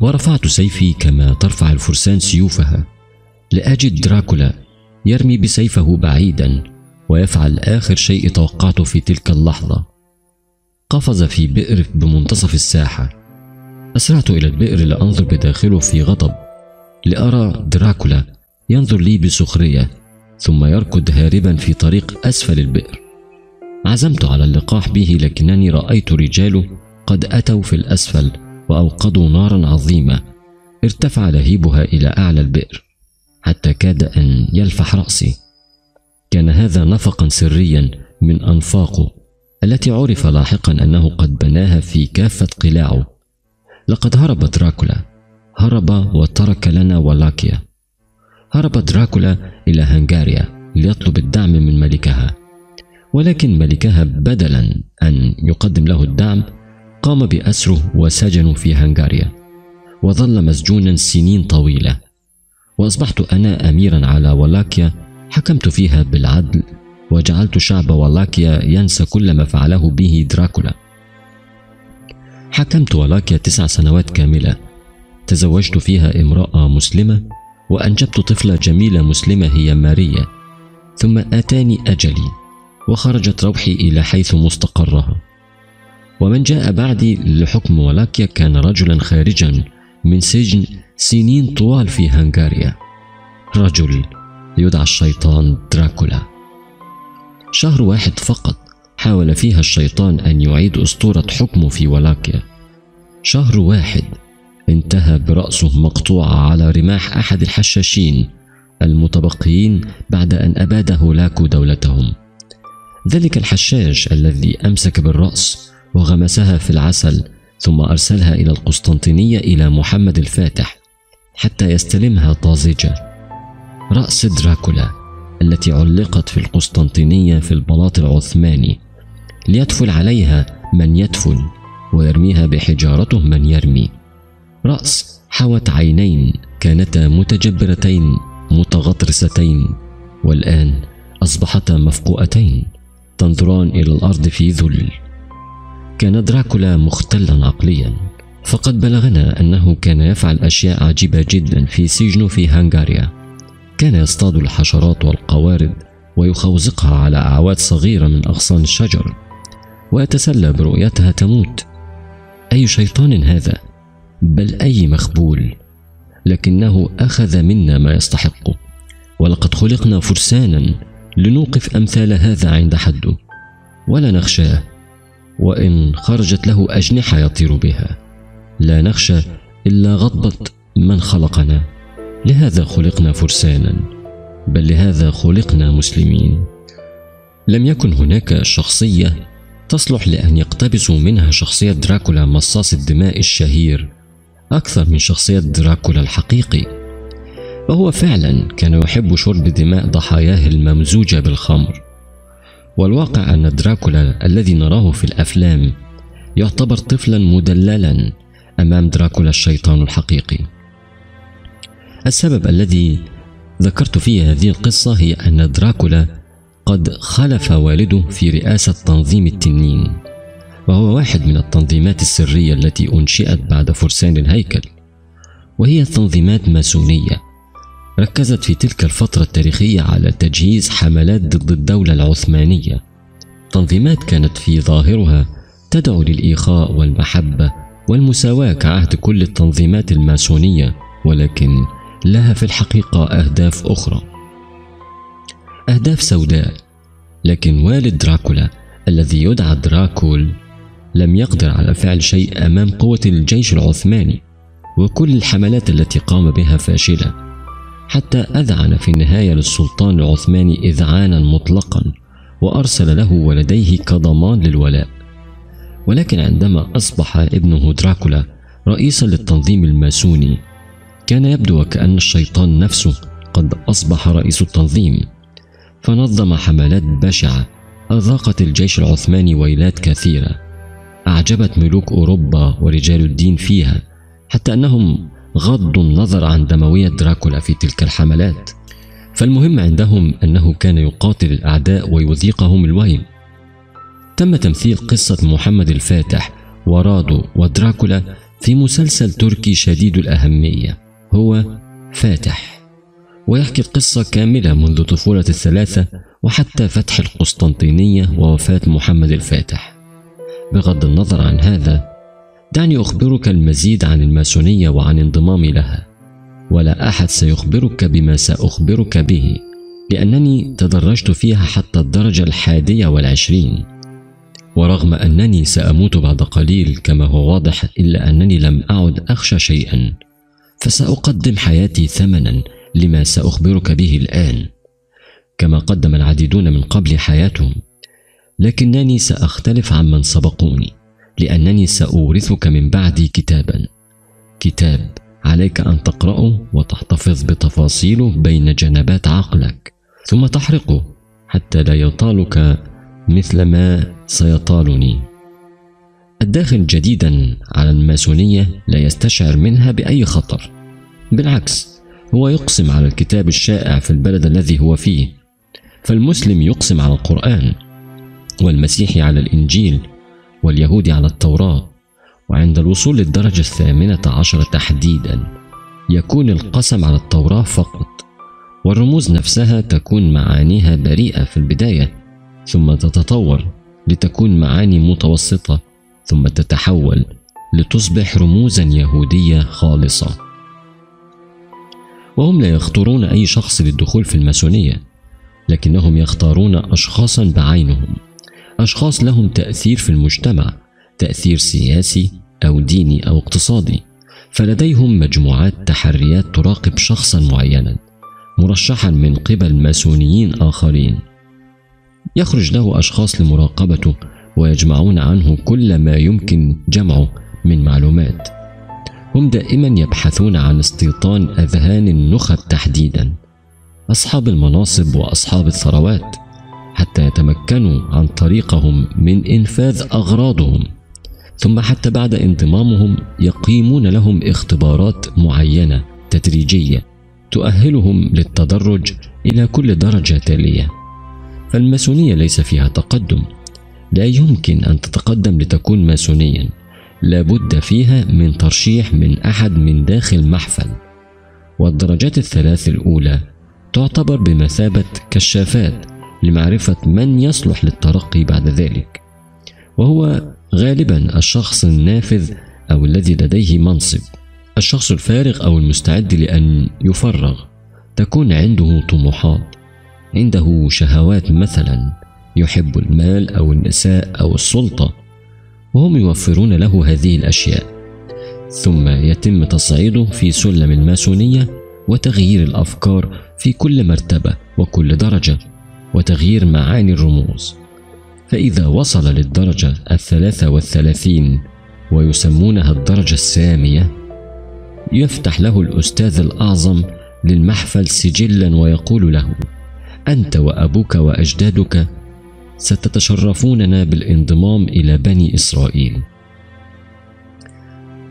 ورفعت سيفي كما ترفع الفرسان سيوفها. لأجد دراكولا يرمي بسيفه بعيدا ويفعل آخر شيء توقعته في تلك اللحظة. قفز في بئر بمنتصف الساحة. أسرعت إلى البئر لأنظر بداخله في غضب. لأرى دراكولا ينظر لي بسخرية. ثم يركض هاربا في طريق أسفل البئر. عزمت على اللقاح به لكنني رأيت رجاله قد أتوا في الأسفل وأوقدوا نارا عظيمة ارتفع لهيبها إلى أعلى البئر حتى كاد أن يلفح رأسي. كان هذا نفقا سريا من أنفاقه التي عرف لاحقا أنه قد بناها في كافة قلاعه. لقد هرب دراكولا. هرب وترك لنا ولاكيا. هرب دراكولا إلى هنغاريا ليطلب الدعم من ملكها. ولكن ملكها بدلا أن يقدم له الدعم قام بأسره وسجنه في هنغاريا. وظل مسجونا سنين طويلة. وأصبحت أنا أميرا على ولاكيا حكمت فيها بالعدل وجعلت شعب ولاكيا ينسى كل ما فعله به دراكولا. حكمت ولاكيا تسع سنوات كاملة. تزوجت فيها امرأة مسلمة وأنجبت طفلة جميلة مسلمة هي ماريا ثم آتاني أجلي وخرجت روحي إلى حيث مستقرها. ومن جاء بعدي لحكم ولاكيا كان رجلا خارجا من سجن سنين طوال في هنغاريا. رجل يدعى الشيطان دراكولا. شهر واحد فقط حاول فيها الشيطان أن يعيد أسطورة حكمه في ولاكيا. شهر واحد انتهى برأسه مقطوعة على رماح أحد الحشاشين المتبقيين بعد أن أباد هولاكو دولتهم. ذلك الحشاش الذي أمسك بالرأس وغمسها في العسل ثم أرسلها إلى القسطنطينية إلى محمد الفاتح حتى يستلمها طازجة. رأس دراكولا التي علقت في القسطنطينية في البلاط العثماني ليدفل عليها من يدفل ويرميها بحجارته من يرمي. رأس حوت عينين كانتا متجبرتين متغطرستين والآن أصبحتا مفقوءتين تنظران إلى الأرض في ذل. كان دراكولا مختلا عقليا فقد بلغنا أنه كان يفعل أشياء عجيبة جدا في سجنه في هنغاريا. كان يصطاد الحشرات والقوارض ويخوزقها على أعواد صغيرة من أغصان الشجر ويتسلى برؤيتها تموت. أي شيطان هذا؟ بل أي مخبول لكنه أخذ منا ما يستحقه ولقد خلقنا فرسانا لنوقف أمثال هذا عند حده ولا نخشاه وإن خرجت له أجنحة يطير بها. لا نخشى إلا غضبة من خلقنا. لهذا خلقنا فرسانا بل لهذا خلقنا مسلمين. لم يكن هناك شخصية تصلح لأن يقتبسوا منها شخصية دراكولا مصاص الدماء الشهير. أكثر من شخصية دراكولا الحقيقي. وهو فعلا كان يحب شرب دماء ضحاياه الممزوجة بالخمر. والواقع أن دراكولا الذي نراه في الأفلام يعتبر طفلا مدللا أمام دراكولا الشيطان الحقيقي. السبب الذي ذكرت فيه هذه القصة هي أن دراكولا قد خلف والده في رئاسة تنظيم التنين. وهو واحد من التنظيمات السرية التي أنشئت بعد فرسان الهيكل وهي تنظيمات ماسونية ركزت في تلك الفترة التاريخية على تجهيز حملات ضد الدولة العثمانية. تنظيمات كانت في ظاهرها تدعو للإخاء والمحبة والمساواة كعهد كل التنظيمات الماسونية ولكن لها في الحقيقة أهداف أخرى. أهداف سوداء لكن والد دراكولا الذي يدعى دراكول لم يقدر على فعل شيء أمام قوة الجيش العثماني وكل الحملات التي قام بها فاشلة حتى أذعن في النهاية للسلطان العثماني إذعانا مطلقا وأرسل له ولديه كضمان للولاء. ولكن عندما أصبح ابنه دراكولا رئيسا للتنظيم الماسوني كان يبدو وكأن الشيطان نفسه قد أصبح رئيس التنظيم. فنظم حملات بشعة أذاقت الجيش العثماني ويلات كثيرة. أعجبت ملوك أوروبا ورجال الدين فيها حتى أنهم غضوا النظر عن دموية دراكولا في تلك الحملات. فالمهم عندهم أنه كان يقاتل الأعداء ويذيقهم الويل تم تمثيل قصة محمد الفاتح ورادو ودراكولا في مسلسل تركي شديد الأهمية هو فاتح. ويحكي القصة كاملة منذ طفولة الثلاثة وحتى فتح القسطنطينية ووفاة محمد الفاتح. بغض النظر عن هذا دعني أخبرك المزيد عن الماسونية وعن انضمامي لها ولا أحد سيخبرك بما سأخبرك به لأنني تدرجت فيها حتى الدرجة الحادية والعشرين. ورغم أنني سأموت بعد قليل كما هو واضح إلا أنني لم أعد أخشى شيئا فسأقدم حياتي ثمنا لما سأخبرك به الآن. كما قدم العديدون من قبل حياتهم لكنني سأختلف عمن سبقوني لأنني سأورثك من بعدي كتابا. كتاب عليك أن تقرأه وتحتفظ بتفاصيله بين جنبات عقلك. ثم تحرقه حتى لا يطالك مثل ما سيطالني. الداخل جديدا على الماسونية لا يستشعر منها بأي خطر. بالعكس هو يقسم على الكتاب الشائع في البلد الذي هو فيه فالمسلم يقسم على القرآن. والمسيحي على الإنجيل واليهود على التوراة وعند الوصول للدرجة الثامنة عشرة تحديدا. يكون القسم على التوراة فقط والرموز نفسها تكون معانيها بريئة في البداية ثم تتطور لتكون معاني متوسطة ثم تتحول لتصبح رموزا يهودية خالصة. وهم لا يختارون أي شخص للدخول في الماسونية لكنهم يختارون أشخاصا بعينهم. أشخاص لهم تأثير في المجتمع تأثير سياسي أو ديني أو اقتصادي. فلديهم مجموعات تحريات تراقب شخصا معينا مرشحا من قبل ماسونيين آخرين. يخرج له أشخاص لمراقبته ويجمعون عنه كل ما يمكن جمعه من معلومات. هم دائما يبحثون عن استيطان أذهان النخب تحديدا. أصحاب المناصب وأصحاب الثروات. حتى يتمكنوا عن طريقهم من إنفاذ أغراضهم. ثم حتى بعد انضمامهم يقيمون لهم اختبارات معينة تدريجية تؤهلهم للتدرج إلى كل درجة تالية فالماسونية ليس فيها تقدم. لا يمكن أن تتقدم لتكون ماسونيا. لابد فيها من ترشيح من أحد من داخل محفل والدرجات الثلاث الأولى تعتبر بمثابة كشافات لمعرفة من يصلح للترقي بعد ذلك. وهو غالبا الشخص النافذ أو الذي لديه منصب. الشخص الفارغ أو المستعد لأن يفرغ. تكون عنده طموحات. عنده شهوات مثلا يحب المال أو النساء أو السلطة. وهم يوفرون له هذه الأشياء. ثم يتم تصعيده في سلم الماسونية وتغيير الأفكار في كل مرتبة وكل درجة. وتغيير معاني الرموز. فإذا وصل للدرجة الثلاثة والثلاثين ويسمونها الدرجة السامية يفتح له الأستاذ الأعظم للمحفل سجلا ويقول له أنت وأبوك وأجدادك ستتشرفوننا بالانضمام إلى بني إسرائيل.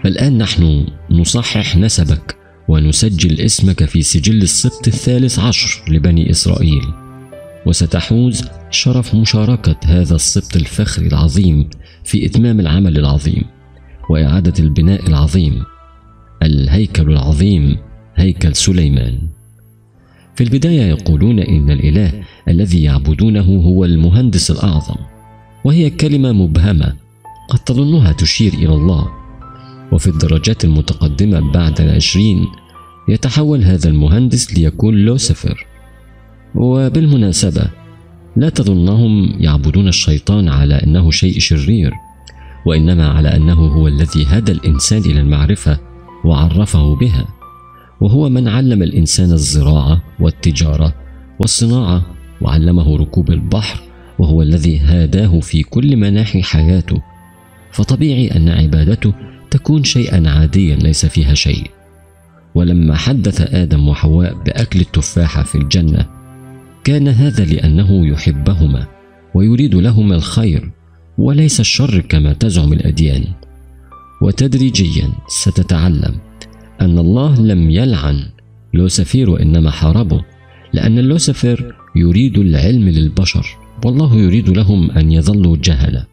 فالآن نحن نصحح نسبك ونسجل اسمك في سجل السبط الثالث عشر لبني إسرائيل. وستحوز شرف مشاركة هذا السبط الفخري العظيم في إتمام العمل العظيم وإعادة البناء العظيم الهيكل العظيم هيكل سليمان. في البداية يقولون إن الإله الذي يعبدونه هو المهندس الأعظم وهي كلمة مبهمة قد تظنها تشير إلى الله. وفي الدرجات المتقدمة بعد العشرين يتحول هذا المهندس ليكون لوسيفر. وبالمناسبة لا تظنهم يعبدون الشيطان على أنه شيء شرير وإنما على أنه هو الذي هدى الإنسان إلى المعرفة وعرفه بها وهو من علم الإنسان الزراعة والتجارة والصناعة وعلمه ركوب البحر وهو الذي هاداه في كل مناحي حياته. فطبيعي أن عبادته تكون شيئا عاديا ليس فيها شيء. ولما حدث آدم وحواء بأكل التفاحة في الجنة كان هذا لأنه يحبهما ويريد لهما الخير وليس الشر كما تزعم الأديان. وتدريجيا ستتعلم أن الله لم يلعن لوسفير وإنما حاربه لأن لوسفير يريد العلم للبشر والله يريد لهم أن يظلوا جهلة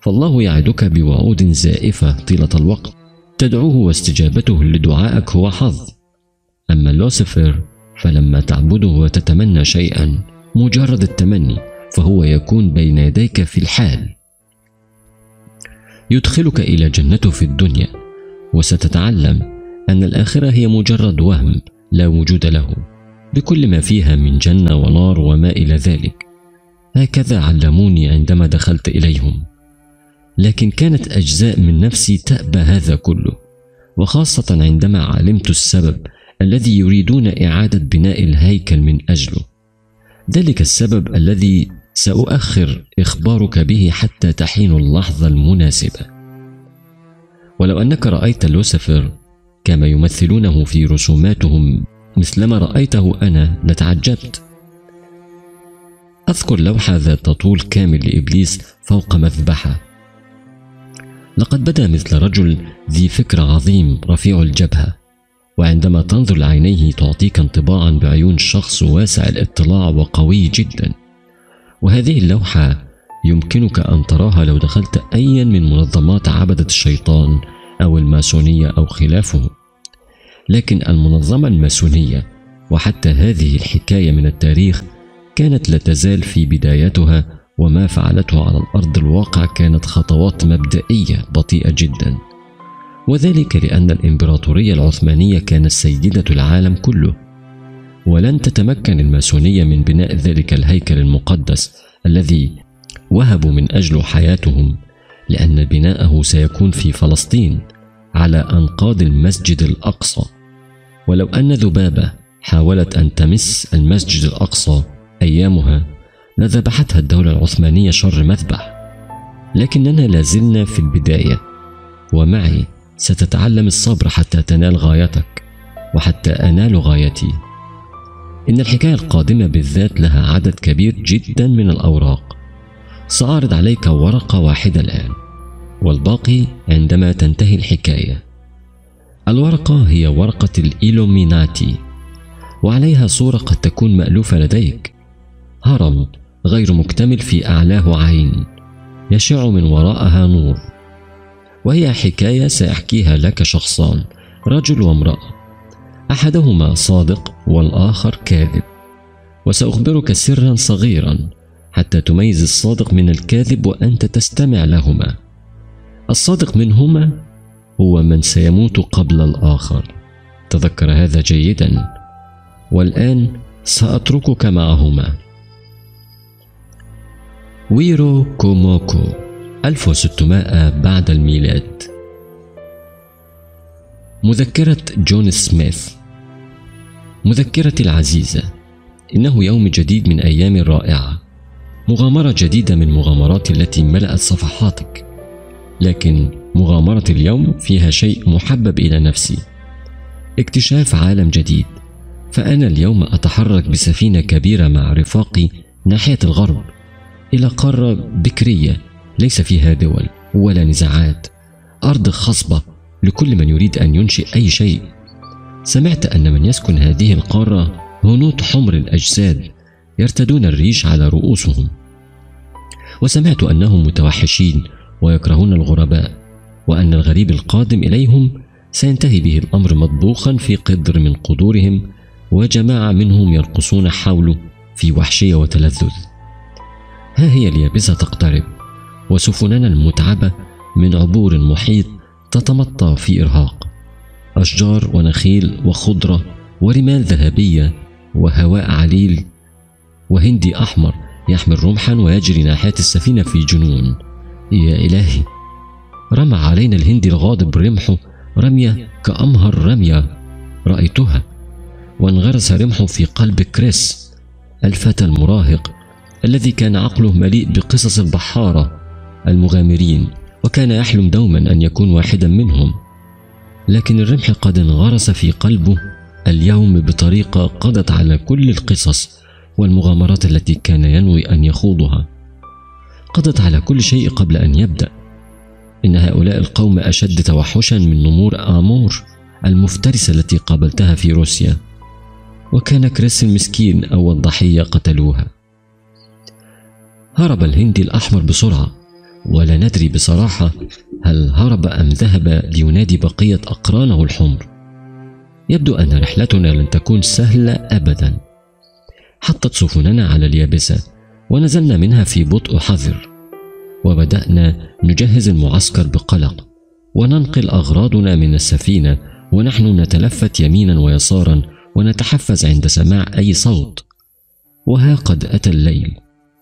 فالله يعدك بوعود زائفة طيلة الوقت تدعوه واستجابته لدعائك هو حظ. أما لوسفير فلما تعبده وتتمنى شيئا مجرد التمني فهو يكون بين يديك في الحال. يدخلك إلى جنته في الدنيا وستتعلم أن الآخرة هي مجرد وهم لا وجود له بكل ما فيها من جنة ونار وما إلى ذلك. هكذا علموني عندما دخلت إليهم. لكن كانت أجزاء من نفسي تأبى هذا كله وخاصة عندما علمت السبب الذي يريدون إعادة بناء الهيكل من أجله. ذلك السبب الذي سأؤخر إخبارك به حتى تحين اللحظة المناسبة. ولو أنك رأيت لوسيفر كما يمثلونه في رسوماتهم مثلما رأيته أنا لتعجبت. أذكر لوحة ذات طول كامل لإبليس فوق مذبحة. لقد بدا مثل رجل ذي فكر عظيم رفيع الجبهة. وعندما تنظر لعينيه تعطيك انطباعا بعيون شخص واسع الاطلاع وقوي جدا. وهذه اللوحة يمكنك أن تراها لو دخلت أيا من منظمات عبدة الشيطان أو الماسونية أو خلافه. لكن المنظمة الماسونية وحتى هذه الحكاية من التاريخ كانت لا تزال في بدايتها وما فعلته على الأرض الواقع كانت خطوات مبدئية بطيئة جدا. وذلك لأن الإمبراطورية العثمانية كانت سيدة العالم كله. ولن تتمكن الماسونية من بناء ذلك الهيكل المقدس الذي وهبوا من أجله حياتهم لأن بناءه سيكون في فلسطين على أنقاض المسجد الأقصى. ولو أن ذبابة حاولت أن تمس المسجد الأقصى أيامها لذبحتها الدولة العثمانية شر مذبح. لكننا لازلنا في البداية. ومعي ستتعلم الصبر حتى تنال غايتك وحتى أنال غايتي. إن الحكاية القادمة بالذات لها عدد كبير جدا من الأوراق. سأعرض عليك ورقة واحدة الآن والباقي عندما تنتهي الحكاية. الورقة هي ورقة الإيلوميناتي وعليها صورة قد تكون مألوفة لديك. هرم غير مكتمل في أعلاه عين يشع من وراءها نور. وهي حكاية سأحكيها لك شخصان رجل وامرأة. أحدهما صادق والآخر كاذب. وسأخبرك سرا صغيرا حتى تميز الصادق من الكاذب وأنت تستمع لهما. الصادق منهما هو من سيموت قبل الآخر. تذكر هذا جيدا. والآن سأتركك معهما. ويرو كوموكو. 1600 بعد الميلاد. مذكرة جون سميث. مذكرتي العزيزة. إنه يوم جديد من أيام رائعة. مغامرة جديدة من مغامراتي التي ملأت صفحاتك. لكن مغامرة اليوم فيها شيء محبب إلى نفسي. اكتشاف عالم جديد. فأنا اليوم أتحرك بسفينة كبيرة مع رفاقي ناحية الغرب. إلى قارة بكرية. ليس فيها دول ولا نزاعات. أرض خصبة لكل من يريد أن ينشئ أي شيء. سمعت أن من يسكن هذه القارة هنود حمر الأجساد يرتدون الريش على رؤوسهم. وسمعت أنهم متوحشين ويكرهون الغرباء وأن الغريب القادم إليهم سينتهي به الأمر مطبوخا في قدر من قدورهم وجماعة منهم يرقصون حوله في وحشية وتلذذ. ها هي اليابسة تقترب. وسفننا المتعبة من عبور محيط تتمطى في إرهاق. أشجار ونخيل وخضرة ورمال ذهبية وهواء عليل وهندي أحمر يحمل رمحا ويجري ناحية السفينة في جنون. يا إلهي رمى علينا الهندي الغاضب رمحه رمية كأمهر رمية. رأيتها وانغرس رمحه في قلب كريس الفتى المراهق الذي كان عقله مليء بقصص البحارة. المغامرين وكان يحلم دوما أن يكون واحدا منهم. لكن الرمح قد انغرس في قلبه. اليوم بطريقة قضت على كل القصص والمغامرات التي كان ينوي أن يخوضها. قضت على كل شيء قبل أن يبدأ. إن هؤلاء القوم أشد توحشا من نمور آمور المفترسة التي قابلتها في روسيا. وكان كريس المسكين أول ضحية قتلوها. هرب الهندي الأحمر بسرعة. ولا ندري بصراحة هل هرب أم ذهب لينادي بقية أقرانه الحمر. يبدو أن رحلتنا لن تكون سهلة أبدا. حطت سفننا على اليابسة ونزلنا منها في بطء حذر. وبدأنا نجهز المعسكر بقلق وننقل أغراضنا من السفينة ونحن نتلفت يمينا ويسارا ونتحفز عند سماع أي صوت. وها قد أتى الليل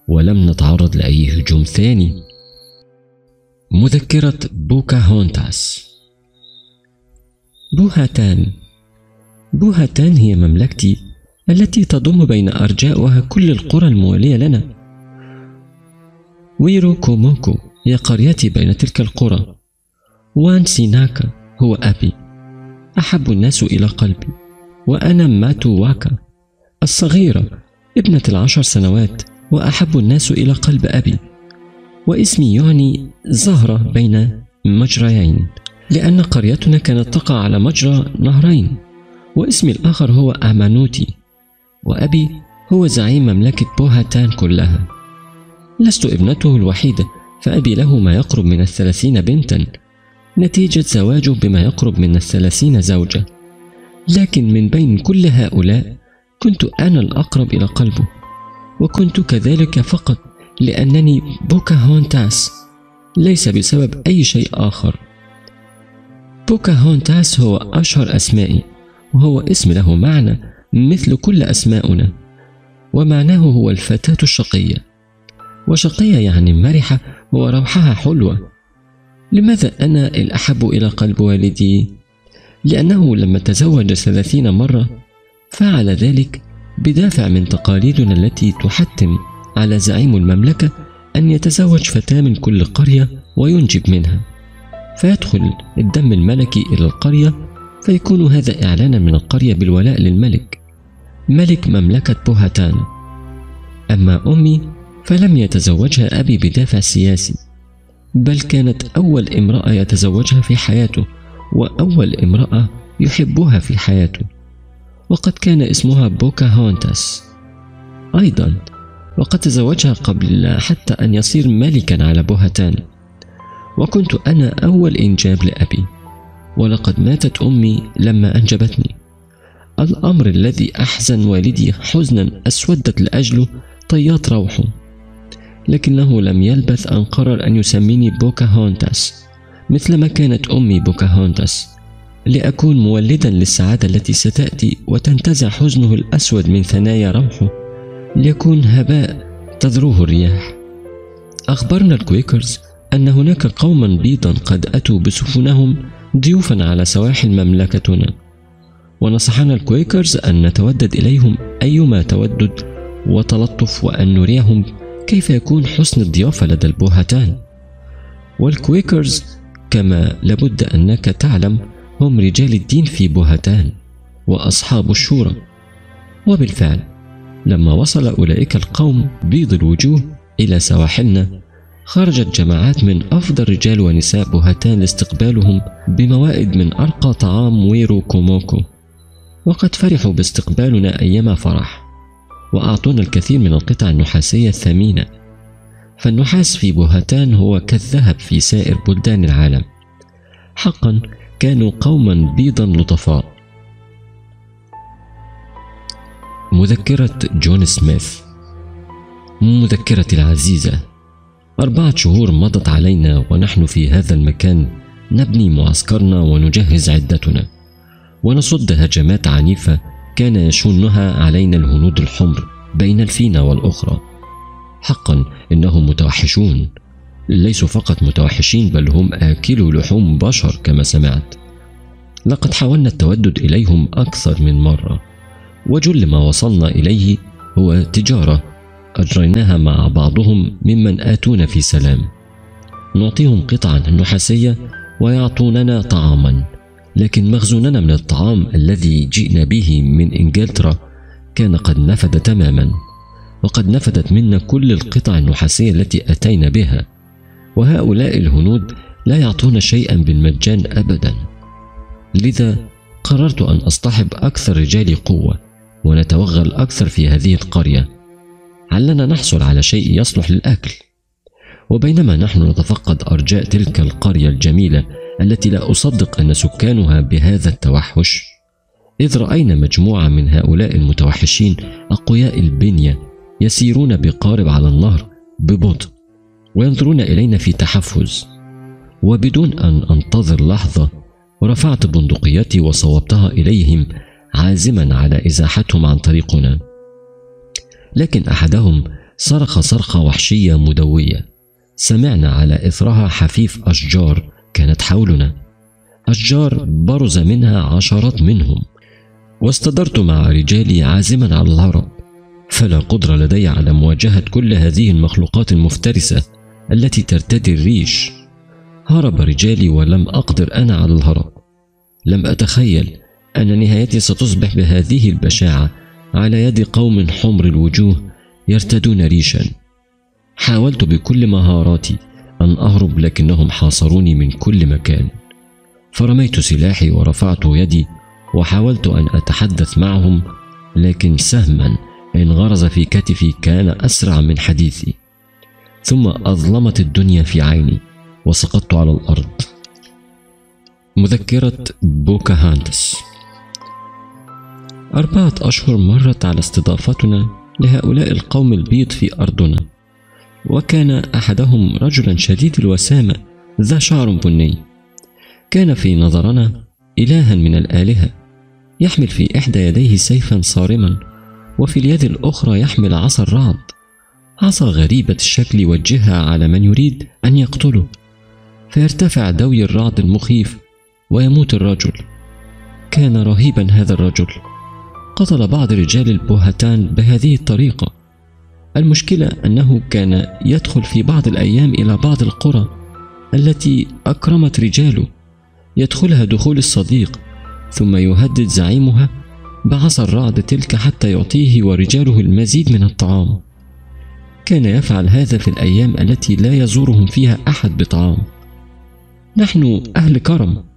ولم نتعرض لأي هجوم ثاني. مذكرة بوكا هونتاس. بوهاتان. بوهاتان هي مملكتي التي تضم بين أرجائها كل القرى الموالية لنا. ويرو كوموكو هي قريتي بين تلك القرى. وان سيناكا هو أبي. أحب الناس إلى قلبي. وأنا ماتو واكا الصغيرة ابنة العشر سنوات. وأحب الناس إلى قلب أبي. واسمي يعني زهرة بين مجريين لأن قريتنا كانت تقع على مجرى نهرين واسمي الآخر هو أمانوتي وأبي هو زعيم مملكة بوهاتان كلها. لست ابنته الوحيدة فأبي له ما يقرب من الثلاثين بنتا. نتيجة زواجه بما يقرب من الثلاثين زوجة. لكن من بين كل هؤلاء كنت أنا الأقرب إلى قلبه وكنت كذلك فقط لأنني بوكا هونتاس ليس بسبب أي شيء آخر. بوكا هونتاس هو أشهر أسمائي وهو اسم له معنى مثل كل أسماؤنا ومعناه هو الفتاة الشقية. وشقية يعني مرحة وروحها حلوة. لماذا أنا الأحب إلى قلب والدي؟ لأنه لما تزوج ثلاثين مرة فعل ذلك بدافع من تقاليدنا التي تحتم. على زعيم المملكة أن يتزوج فتاة من كل قرية وينجب منها. فيدخل الدم الملكي إلى القرية فيكون هذا إعلانا من القرية بالولاء للملك. ملك مملكة بوهاتان. أما أمي فلم يتزوجها أبي بدافع سياسي بل كانت أول امرأة يتزوجها في حياته وأول امرأة يحبها في حياته. وقد كان اسمها بوكا هونتاس أيضا وقد تزوجها قبل حتى أن يصير ملكا على بوهتان وكنت أنا أول إنجاب لأبي ولقد ماتت أمي لما أنجبتني. الأمر الذي أحزن والدي حزنا أسودت لأجله طيات روحه لكنه لم يلبث أن قرر أن يسميني بوكا هونتاس مثلما كانت أمي بوكا هونتاس لأكون مولدا للسعادة التي ستأتي وتنتزع حزنه الأسود من ثنايا روحه. ليكون هباء تذروه الرياح. أخبرنا الكويكرز أن هناك قوما بيضا قد أتوا بسفنهم ضيوفا على سواحل مملكتنا. ونصحنا الكويكرز أن نتودد إليهم أيما تودد وتلطف وأن نريهم كيف يكون حسن الضيافة لدى البوهتان والكويكرز كما لابد أنك تعلم هم رجال الدين في بوهتان وأصحاب الشورى. وبالفعل لما وصل أولئك القوم بيض الوجوه إلى سواحلنا خرجت جماعات من أفضل رجال ونساء بوهتان لاستقبالهم بموائد من أرقى طعام ويرو كوموكو. وقد فرحوا باستقبالنا أيما فرح وأعطونا الكثير من القطع النحاسية الثمينة. فالنحاس في بوهتان هو كالذهب في سائر بلدان العالم. حقا كانوا قوما بيضا لطفاء. مذكرة جون سميث. مذكرتي العزيزة أربعة شهور مضت علينا ونحن في هذا المكان نبني معسكرنا ونجهز عدتنا. ونصد هجمات عنيفة كان يشنها علينا الهنود الحمر بين الفينة والأخرى. حقا إنهم متوحشون ليسوا فقط متوحشين بل هم آكلوا لحوم بشر كما سمعت. لقد حاولنا التودد إليهم أكثر من مرة. وجل ما وصلنا إليه هو تجارة. أجريناها مع بعضهم ممن آتون في سلام. نعطيهم قطعا نحاسية ويعطوننا طعاما لكن مخزوننا من الطعام الذي جئنا به من إنجلترا كان قد نفد تماما. وقد نفدت منا كل القطع النحاسية التي أتينا بها. وهؤلاء الهنود لا يعطون شيئا بالمجان أبدا. لذا قررت أن أصطحب أكثر رجال قوة. ونتوغل أكثر في هذه القرية. علنا نحصل على شيء يصلح للأكل. وبينما نحن نتفقد أرجاء تلك القرية الجميلة التي لا أصدق أن سكانها بهذا التوحش. إذ رأينا مجموعة من هؤلاء المتوحشين أقوياء البنية يسيرون بقارب على النهر ببطء وينظرون إلينا في تحفز. وبدون أن أنتظر لحظة ورفعت بندقيتي وصوبتها إليهم عازما على إزاحتهم عن طريقنا. لكن أحدهم صرخ صرخة وحشية مدوية. سمعنا على إثرها حفيف أشجار كانت حولنا. أشجار برز منها عشرات منهم. واستدرت مع رجالي عازما على الهرب. فلا قدرة لدي على مواجهة كل هذه المخلوقات المفترسة التي ترتدي الريش. هرب رجالي ولم أقدر أنا على الهرب. لم أتخيل أن نهايتي ستصبح بهذه البشاعة على يد قوم حمر الوجوه يرتدون ريشا. حاولت بكل مهاراتي أن أهرب لكنهم حاصروني من كل مكان. فرميت سلاحي ورفعت يدي وحاولت أن أتحدث معهم لكن سهما انغرز في كتفي كان أسرع من حديثي. ثم أظلمت الدنيا في عيني وسقطت على الأرض. مذكرة بوكاهانتس أربعة أشهر مرت على استضافتنا لهؤلاء القوم البيض في أرضنا. وكان أحدهم رجلا شديد الوسامة ذا شعر بني. كان في نظرنا إلها من الآلهة يحمل في إحدى يديه سيفا صارما وفي اليد الأخرى يحمل عصا الرعد. عصا غريبة الشكل يوجهها على من يريد أن يقتله. فيرتفع دوي الرعد المخيف ويموت الرجل. كان رهيبا هذا الرجل. قتل بعض رجال البوهتان بهذه الطريقة. المشكلة أنه كان يدخل في بعض الأيام إلى بعض القرى التي أكرمت رجاله يدخلها دخول الصديق ثم يهدد زعيمها بعصا الرعد تلك حتى يعطيه ورجاله المزيد من الطعام. كان يفعل هذا في الأيام التي لا يزورهم فيها أحد بطعام. نحن أهل كرم.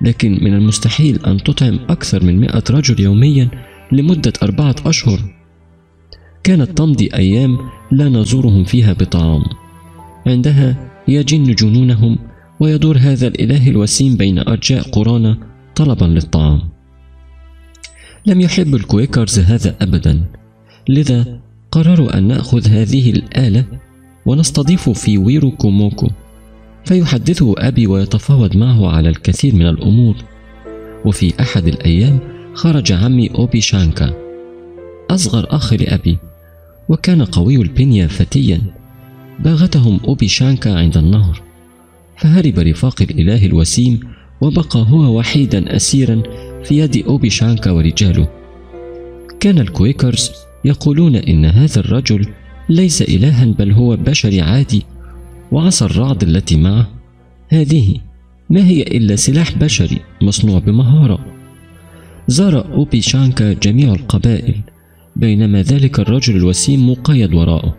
لكن من المستحيل أن تطعم أكثر من مئة رجل يوميا لمدة أربعة أشهر. كانت تمضي أيام لا نزورهم فيها بطعام. عندها يجن جنونهم ويدور هذا الإله الوسيم بين أرجاء قرانا طلبا للطعام. لم يحب الكويكرز هذا أبدا. لذا قرروا أن نأخذ هذه الآلة ونستضيفه في ويرو كوموكو فيحدثه أبي ويتفاوض معه على الكثير من الأمور. وفي أحد الأيام خرج عمي أوبي شانكا أصغر أخ لأبي وكان قوي البنية فتيا. باغتهم أوبي شانكا عند النهر فهرب رفاق الإله الوسيم وبقى هو وحيدا أسيرا في يد أوبي شانكا ورجاله. كان الكويكرز يقولون إن هذا الرجل ليس إلها بل هو بشري عادي. وعصا الرعد التي معه هذه ما هي إلا سلاح بشري مصنوع بمهارة. زار أوبي شانكا جميع القبائل بينما ذلك الرجل الوسيم مقيد وراءه.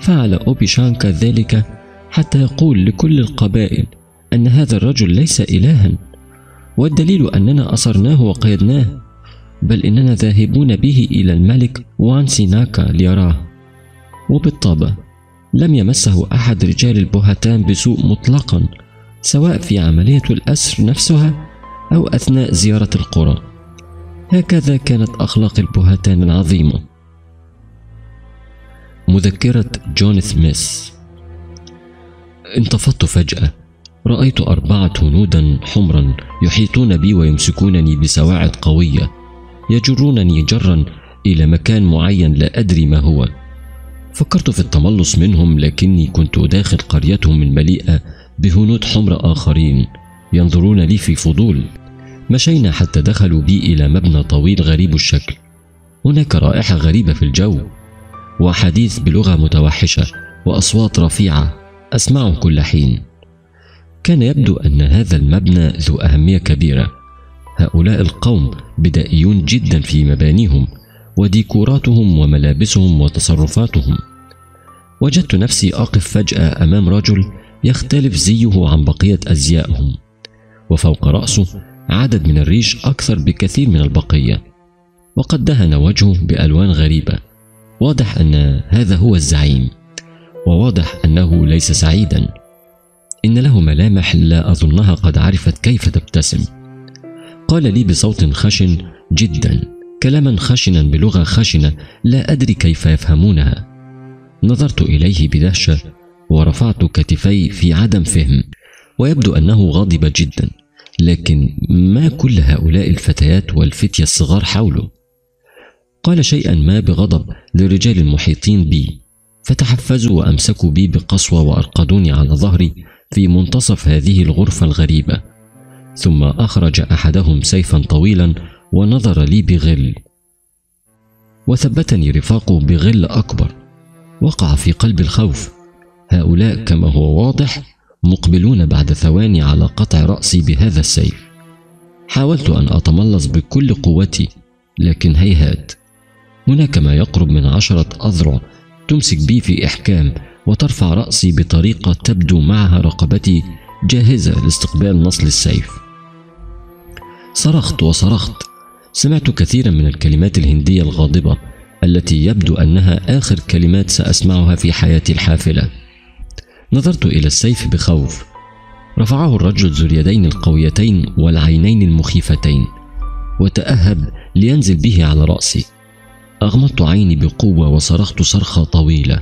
فعل أوبي شانكا ذلك حتى يقول لكل القبائل أن هذا الرجل ليس إلها. والدليل أننا أصرناه وقيدناه بل إننا ذاهبون به إلى الملك وان سيناكا ليراه. وبالطبع لم يمسه أحد رجال البهتان بسوء مطلقا سواء في عملية الأسر نفسها أو أثناء زيارة القرى. هكذا كانت أخلاق البهتان العظيمة. مذكرة جون سميث. انتفضت فجأة. رأيت أربعة هنودا حمرا يحيطون بي ويمسكونني بسواعد قوية يجرونني جرا إلى مكان معين لا أدري ما هو. فكرت في التملص منهم لكني كنت داخل قريتهم المليئة بهنود حمر آخرين ينظرون لي في فضول. مشينا حتى دخلوا بي إلى مبنى طويل غريب الشكل. هناك رائحة غريبة في الجو وحديث بلغة متوحشة وأصوات رفيعة أسمعه كل حين. كان يبدو أن هذا المبنى ذو أهمية كبيرة. هؤلاء القوم بدائيون جدا في مبانيهم. وديكوراتهم وملابسهم وتصرفاتهم. وجدت نفسي أقف فجأة أمام رجل يختلف زيه عن بقية أزيائهم وفوق رأسه عدد من الريش أكثر بكثير من البقية وقد دهن وجهه بألوان غريبة. واضح أن هذا هو الزعيم وواضح أنه ليس سعيدا. إن له ملامح لا أظنها قد عرفت كيف تبتسم. قال لي بصوت خشن جدا. كلاما خشنا بلغة خشنه لا أدري كيف يفهمونها. نظرت إليه بدهشة ورفعت كتفي في عدم فهم ويبدو أنه غاضب جدا لكن ما كل هؤلاء الفتيات والفتية الصغار حوله؟ قال شيئا ما بغضب للرجال المحيطين بي فتحفزوا وأمسكوا بي بقسوه وأرقدوني على ظهري في منتصف هذه الغرفة الغريبة ثم أخرج أحدهم سيفا طويلا ونظر لي بغل. وثبتني رفاقه بغل أكبر. وقع في قلب الخوف. هؤلاء كما هو واضح مقبلون بعد ثواني على قطع رأسي بهذا السيف. حاولت أن أتملص بكل قوتي لكن هيهات. هناك ما يقرب من عشرة أذرع تمسك بي في إحكام وترفع رأسي بطريقة تبدو معها رقبتي جاهزة لاستقبال نصل السيف. صرخت وصرخت سمعت كثيرا من الكلمات الهندية الغاضبة التي يبدو أنها آخر كلمات سأسمعها في حياتي الحافلة. نظرت إلى السيف بخوف. رفعه الرجل ذو اليدين القويتين والعينين المخيفتين وتأهب لينزل به على رأسي. أغمضت عيني بقوة وصرخت صرخة طويلة.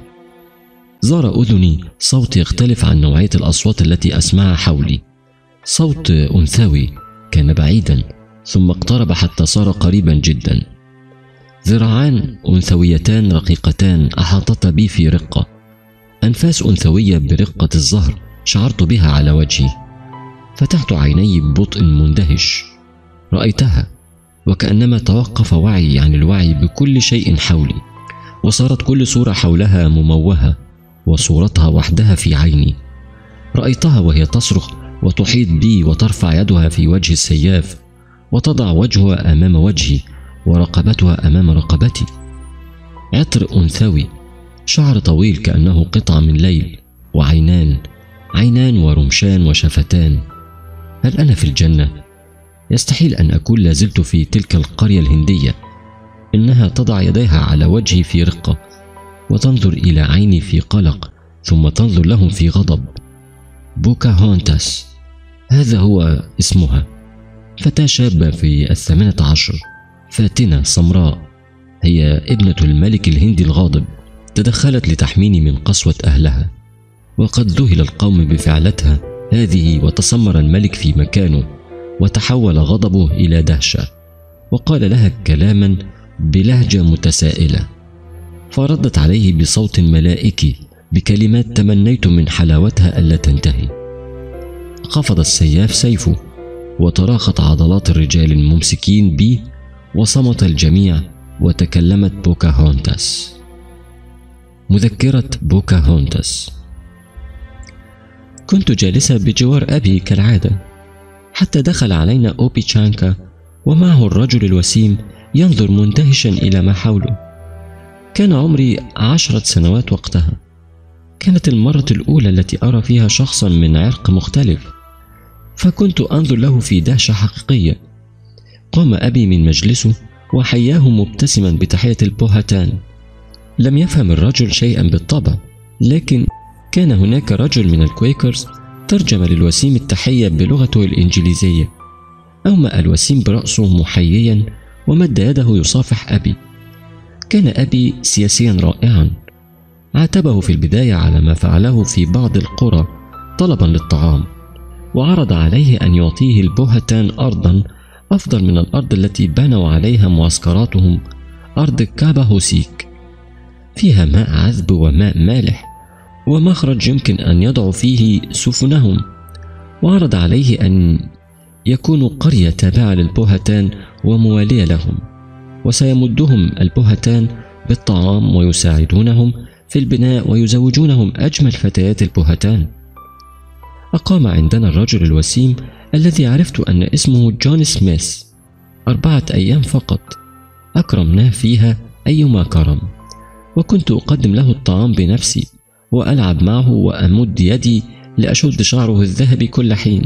زار أذني صوت يختلف عن نوعية الأصوات التي أسمعها حولي. صوت أنثوي كان بعيدا. ثم اقترب حتى صار قريبا جدا. ذراعان أنثويتان رقيقتان أحاطتا بي في رقة. أنفاس أنثوية برقة الظهر شعرت بها على وجهي. فتحت عيني ببطء مندهش. رأيتها وكأنما توقف وعي عن الوعي بكل شيء حولي. وصارت كل صورة حولها مموهة وصورتها وحدها في عيني. رأيتها وهي تصرخ وتحيط بي وترفع يدها في وجه السياف. وتضع وجهها أمام وجهي ورقبتها أمام رقبتي. عطر أنثوي شعر طويل كأنه قطعه من ليل وعينان عينان ورمشان وشفتان. هل أنا في الجنة؟ يستحيل أن اكون لازلت في تلك القرية الهندية. إنها تضع يديها على وجهي في رقه وتنظر إلى عيني في قلق ثم تنظر لهم في غضب. بوكا هونتاس هذا هو اسمها. فتاة شابة في الثامنة عشر فاتنة سمراء هي ابنة الملك الهندي الغاضب تدخلت لتحميني من قسوة أهلها. وقد ذهل القوم بفعلتها هذه وتسمر الملك في مكانه وتحول غضبه إلى دهشة. وقال لها كلاما بلهجة متسائلة. فردت عليه بصوت ملائكي بكلمات تمنيت من حلاوتها ألا تنتهي. خفض السياف سيفه وتراخت عضلات الرجال الممسكين بي وصمت الجميع وتكلمت بوكاهونتاس مذكرة بوكاهونتاس كنت جالسة بجوار أبي كالعادة. حتى دخل علينا أوبي تشانكا ومعه الرجل الوسيم ينظر مندهشا إلى ما حوله. كان عمري عشرة سنوات وقتها. كانت المرة الأولى التي أرى فيها شخصا من عرق مختلف. فكنت أنظر له في دهشة حقيقية قام أبي من مجلسه وحياه مبتسما بتحية البوهتان لم يفهم الرجل شيئا بالطبع لكن كان هناك رجل من الكويكرز ترجم للوسيم التحية بلغته الإنجليزية. أومأ الوسيم برأسه محييا ومد يده يصافح أبي. كان أبي سياسيا رائعا. عاتبه في البداية على ما فعله في بعض القرى طلبا للطعام. وعرض عليه أن يعطيه البوهتان أرضا أفضل من الأرض التي بنوا عليها معسكراتهم أرض كاباهوسيك فيها ماء عذب وماء مالح ومخرج يمكن أن يضعوا فيه سفنهم. وعرض عليه أن يكونوا قرية تابعة للبهتان وموالية لهم وسيمدهم البهتان بالطعام ويساعدونهم في البناء ويزوجونهم أجمل فتيات البهتان. أقام عندنا الرجل الوسيم الذي عرفت أن اسمه جون سميث. أربعة أيام فقط. أكرمناه فيها أيما كرم. وكنت أقدم له الطعام بنفسي وألعب معه وأمد يدي لأشد شعره الذهبي كل حين.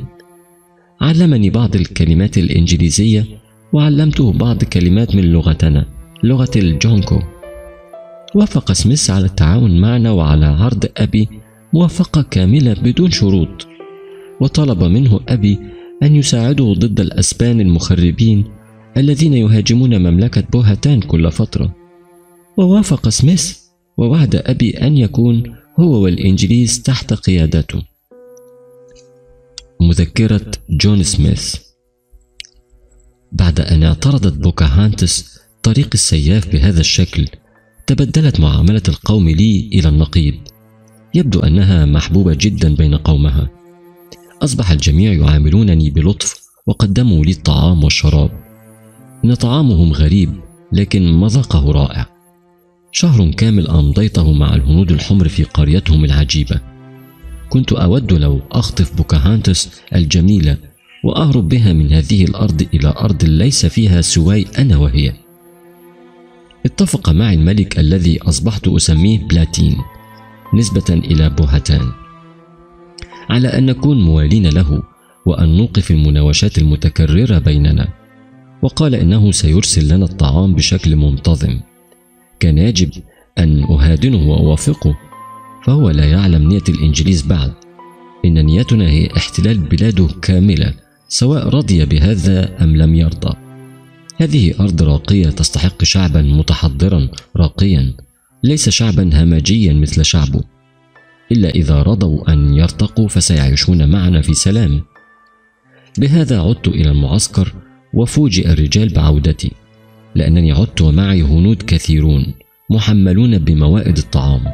علمني بعض الكلمات الإنجليزية وعلمته بعض كلمات من لغتنا لغة الجونكو. وافق سميث على التعاون معنا وعلى عرض أبي موافقة كاملة بدون شروط. وطلب منه أبي أن يساعده ضد الأسبان المخربين الذين يهاجمون مملكة بوهتان كل فترة. ووافق سميث ووعد أبي أن يكون هو والإنجليز تحت قيادته. مذكرة جون سميث. بعد أن اعترضت بوكاهانتس طريق السياف بهذا الشكل تبدلت معاملة القوم لي إلى النقيض. يبدو أنها محبوبة جدا بين قومها. أصبح الجميع يعاملونني بلطف وقدموا لي الطعام والشراب. إن طعامهم غريب لكن مذاقه رائع. شهر كامل أمضيته مع الهنود الحمر في قريتهم العجيبة. كنت أود لو أخطف بوكاهانتس الجميلة وأهرب بها من هذه الأرض إلى أرض ليس فيها سواي أنا وهي. اتفق معي الملك الذي أصبحت أسميه بلاتين نسبة إلى بوهتان على أن نكون موالين له وأن نوقف المناوشات المتكررة بيننا. وقال إنه سيرسل لنا الطعام بشكل منتظم. كان يجب أن أهادنه وأوافقه فهو لا يعلم نية الإنجليز بعد. إن نيتنا هي احتلال بلاده كاملة سواء رضي بهذا أم لم يرضى. هذه أرض راقية تستحق شعبا متحضرا راقيا ليس شعبا همجيا مثل شعبه. إلا إذا رضوا أن يرتقوا فسيعيشون معنا في سلام. بهذا عدت إلى المعسكر وفوجئ الرجال بعودتي لأنني عدت ومعي هنود كثيرون محملون بموائد الطعام.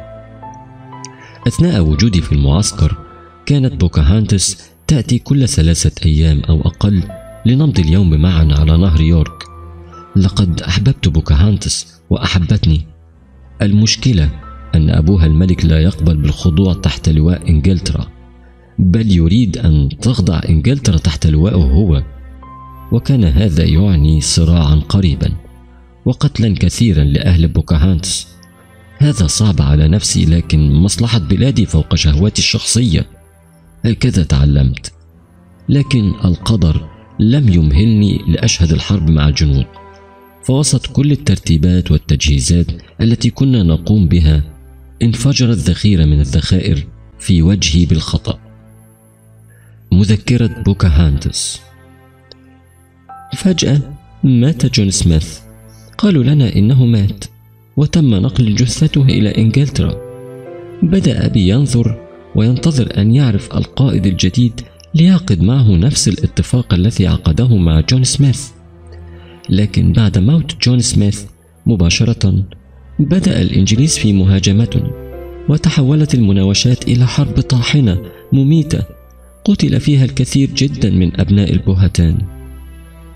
أثناء وجودي في المعسكر كانت بوكاهانتس تأتي كل ثلاثة أيام أو أقل لنمضي اليوم معا على نهر يورك. لقد أحببت بوكاهانتس وأحبتني. المشكلة أن أبوها الملك لا يقبل بالخضوع تحت لواء إنجلترا بل يريد أن تخضع إنجلترا تحت لوائه هو. وكان هذا يعني صراعا قريبا وقتلا كثيرا لأهل بوكاهانتس. هذا صعب على نفسي لكن مصلحة بلادي فوق شهواتي الشخصية. هكذا تعلمت. لكن القدر لم يمهلني لأشهد الحرب مع الجنود. فوسط كل الترتيبات والتجهيزات التي كنا نقوم بها انفجرت ذخيرة من الذخائر في وجهي بالخطأ. مذكرة بوكاهانتس فجأة مات جون سميث. قالوا لنا إنه مات وتم نقل جثته إلى إنجلترا. بدأ أبي ينظر وينتظر أن يعرف القائد الجديد ليعقد معه نفس الاتفاق الذي عقده مع جون سميث. لكن بعد موت جون سميث مباشرة بدأ الإنجليز في مهاجمتنا وتحولت المناوشات إلى حرب طاحنة مميتة قتل فيها الكثير جدا من أبناء البهتان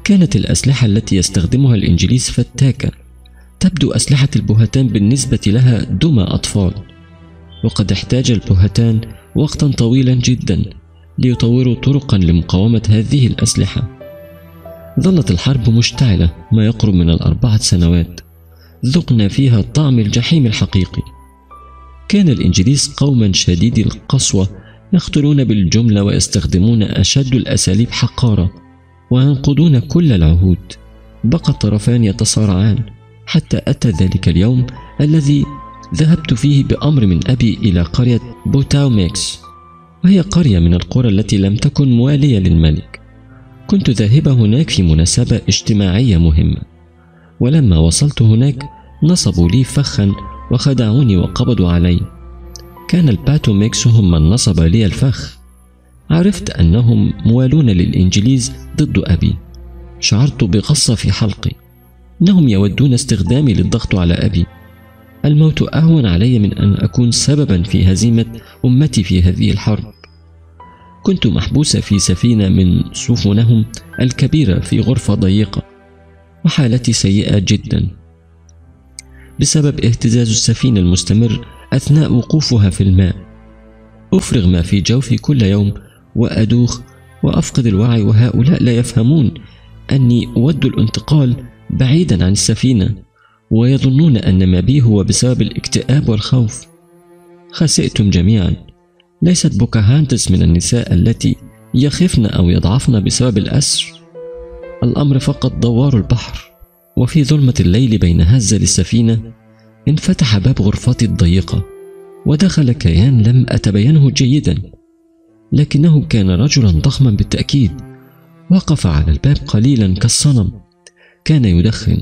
كانت الأسلحة التي يستخدمها الإنجليز فتاكة. تبدو أسلحة البهتان بالنسبة لها دمى أطفال. وقد احتاج البهتان وقتا طويلا جدا ليطوروا طرقا لمقاومة هذه الأسلحة. ظلت الحرب مشتعلة ما يقرب من الأربعة سنوات. ذقنا فيها طعم الجحيم الحقيقي. كان الإنجليز قوما شديدي القسوة يقتلون بالجملة ويستخدمون أشد الأساليب حقارة وينقضون كل العهود. بقى الطرفان يتصارعان حتى أتى ذلك اليوم الذي ذهبت فيه بأمر من أبي إلى قرية بوتاوميكس وهي قرية من القرى التي لم تكن موالية للملك. كنت ذاهبة هناك في مناسبة اجتماعية مهمة. ولما وصلت هناك نصبوا لي فخا وخدعوني وقبضوا علي. كان البوتاوميكس هم من نصب لي الفخ. عرفت أنهم موالون للإنجليز ضد أبي. شعرت بغصة في حلقي. إنهم يودون استخدامي للضغط على أبي. الموت أهون علي من أن أكون سببا في هزيمة أمتي في هذه الحرب. كنت محبوسة في سفينة من سفنهم الكبيرة في غرفة ضيقة. وحالتي سيئة جدا. بسبب اهتزاز السفينة المستمر أثناء وقوفها في الماء. أفرغ ما في جوفي كل يوم وأدوخ وأفقد الوعي وهؤلاء لا يفهمون أني أود الانتقال بعيدا عن السفينة ويظنون أن ما بي هو بسبب الاكتئاب والخوف. خسئتم جميعا. ليست بوكاهانتس من النساء التي يخفن أو يضعفن بسبب الأسر. الأمر فقط دوار البحر. وفي ظلمة الليل بين هزة السفينة انفتح باب غرفتي الضيقة ودخل كيان لم أتبينه جيدا. لكنه كان رجلا ضخما بالتأكيد. وقف على الباب قليلا كالصنم. كان يدخن.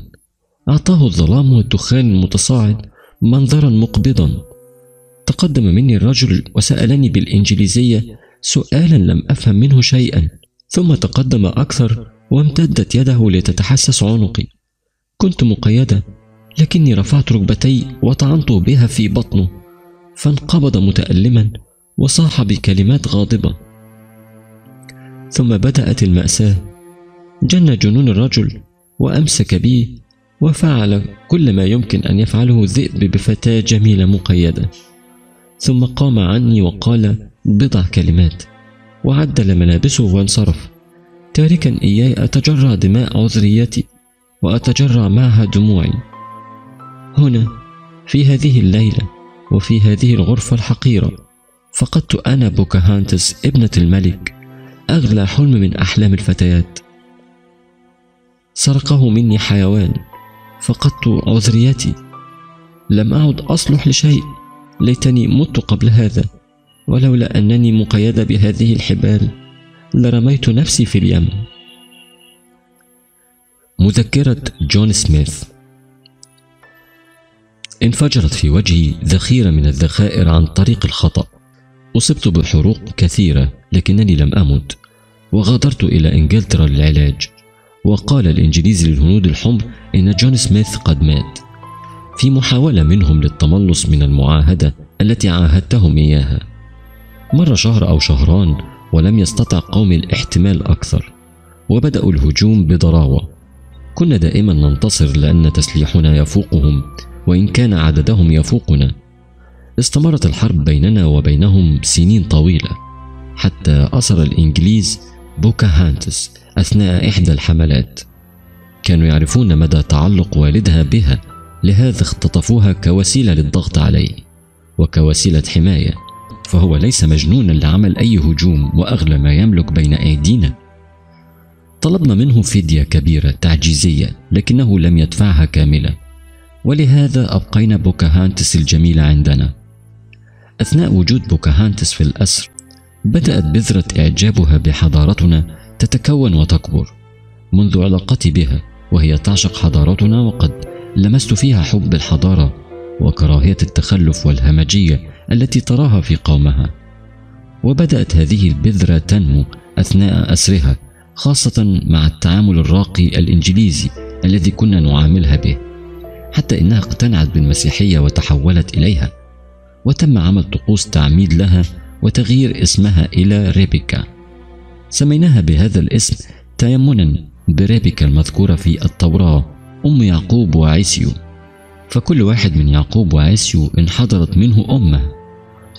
أعطاه الظلام والدخان المتصاعد منظرا مقبضا. تقدم مني الرجل وسألني بالإنجليزية سؤالا لم أفهم منه شيئا. ثم تقدم أكثر وامتدت يده لتتحسس عنقي. كنت مقيدة لكني رفعت ركبتي وطعنت بها في بطنه فانقبض متألما وصاح بكلمات غاضبة. ثم بدأت المأساة. جن جنون الرجل وأمسك بي وفعل كل ما يمكن أن يفعله الذئب بفتاة جميلة مقيدة. ثم قام عني وقال بضع كلمات وعدل ملابسه وانصرف. تاركا إياي أتجرع دماء عذريتي وأتجرع معها دموعي هنا في هذه الليلة وفي هذه الغرفة الحقيرة فقدت أنا بوكاهانتس ابنة الملك أغلى حلم من أحلام الفتيات. سرقه مني حيوان فقدت عذريتي لم أعد أصلح لشيء ليتني مت قبل هذا ولولا أنني مقيدة بهذه الحبال. لرميت نفسي في اليم. مذكرة جون سميث. انفجرت في وجهي ذخيرة من الذخائر عن طريق الخطأ. أصبت بحروق كثيرة لكنني لم أمت وغادرت إلى إنجلترا للعلاج. وقال الإنجليزي للهنود الحمر إن جون سميث قد مات. في محاولة منهم للتملص من المعاهدة التي عاهدتهم إياها. مر شهر أو شهران ولم يستطع قومي الاحتمال أكثر وبدأوا الهجوم بضراوة. كنا دائما ننتصر لأن تسليحنا يفوقهم وإن كان عددهم يفوقنا. استمرت الحرب بيننا وبينهم سنين طويلة حتى أسر الإنجليز بوكاهانتس أثناء إحدى الحملات. كانوا يعرفون مدى تعلق والدها بها لهذا اختطفوها كوسيلة للضغط عليه وكوسيلة حماية. فهو ليس مجنونا ليعمل أي هجوم وأغلى ما يملك بين أيدينا. طلبنا منه فدية كبيرة تعجيزية لكنه لم يدفعها كاملة. ولهذا أبقينا بوكاهانتس الجميلة عندنا. أثناء وجود بوكاهانتس في الأسر بدأت بذرة إعجابها بحضارتنا تتكون وتكبر. منذ علاقتي بها وهي تعشق حضارتنا وقد لمست فيها حب الحضارة وكراهية التخلف والهمجية التي تراها في قومها. وبدأت هذه البذرة تنمو أثناء أسرها خاصة مع التعامل الراقي الإنجليزي الذي كنا نعاملها به حتى إنها اقتنعت بالمسيحية وتحولت إليها. وتم عمل طقوس تعميد لها وتغيير اسمها إلى ريبيكا. سميناها بهذا الاسم تيمنا بريبيكا المذكورة في التوراة أم يعقوب وعيسو. فكل واحد من يعقوب وعيسو انحدرت منه أمة.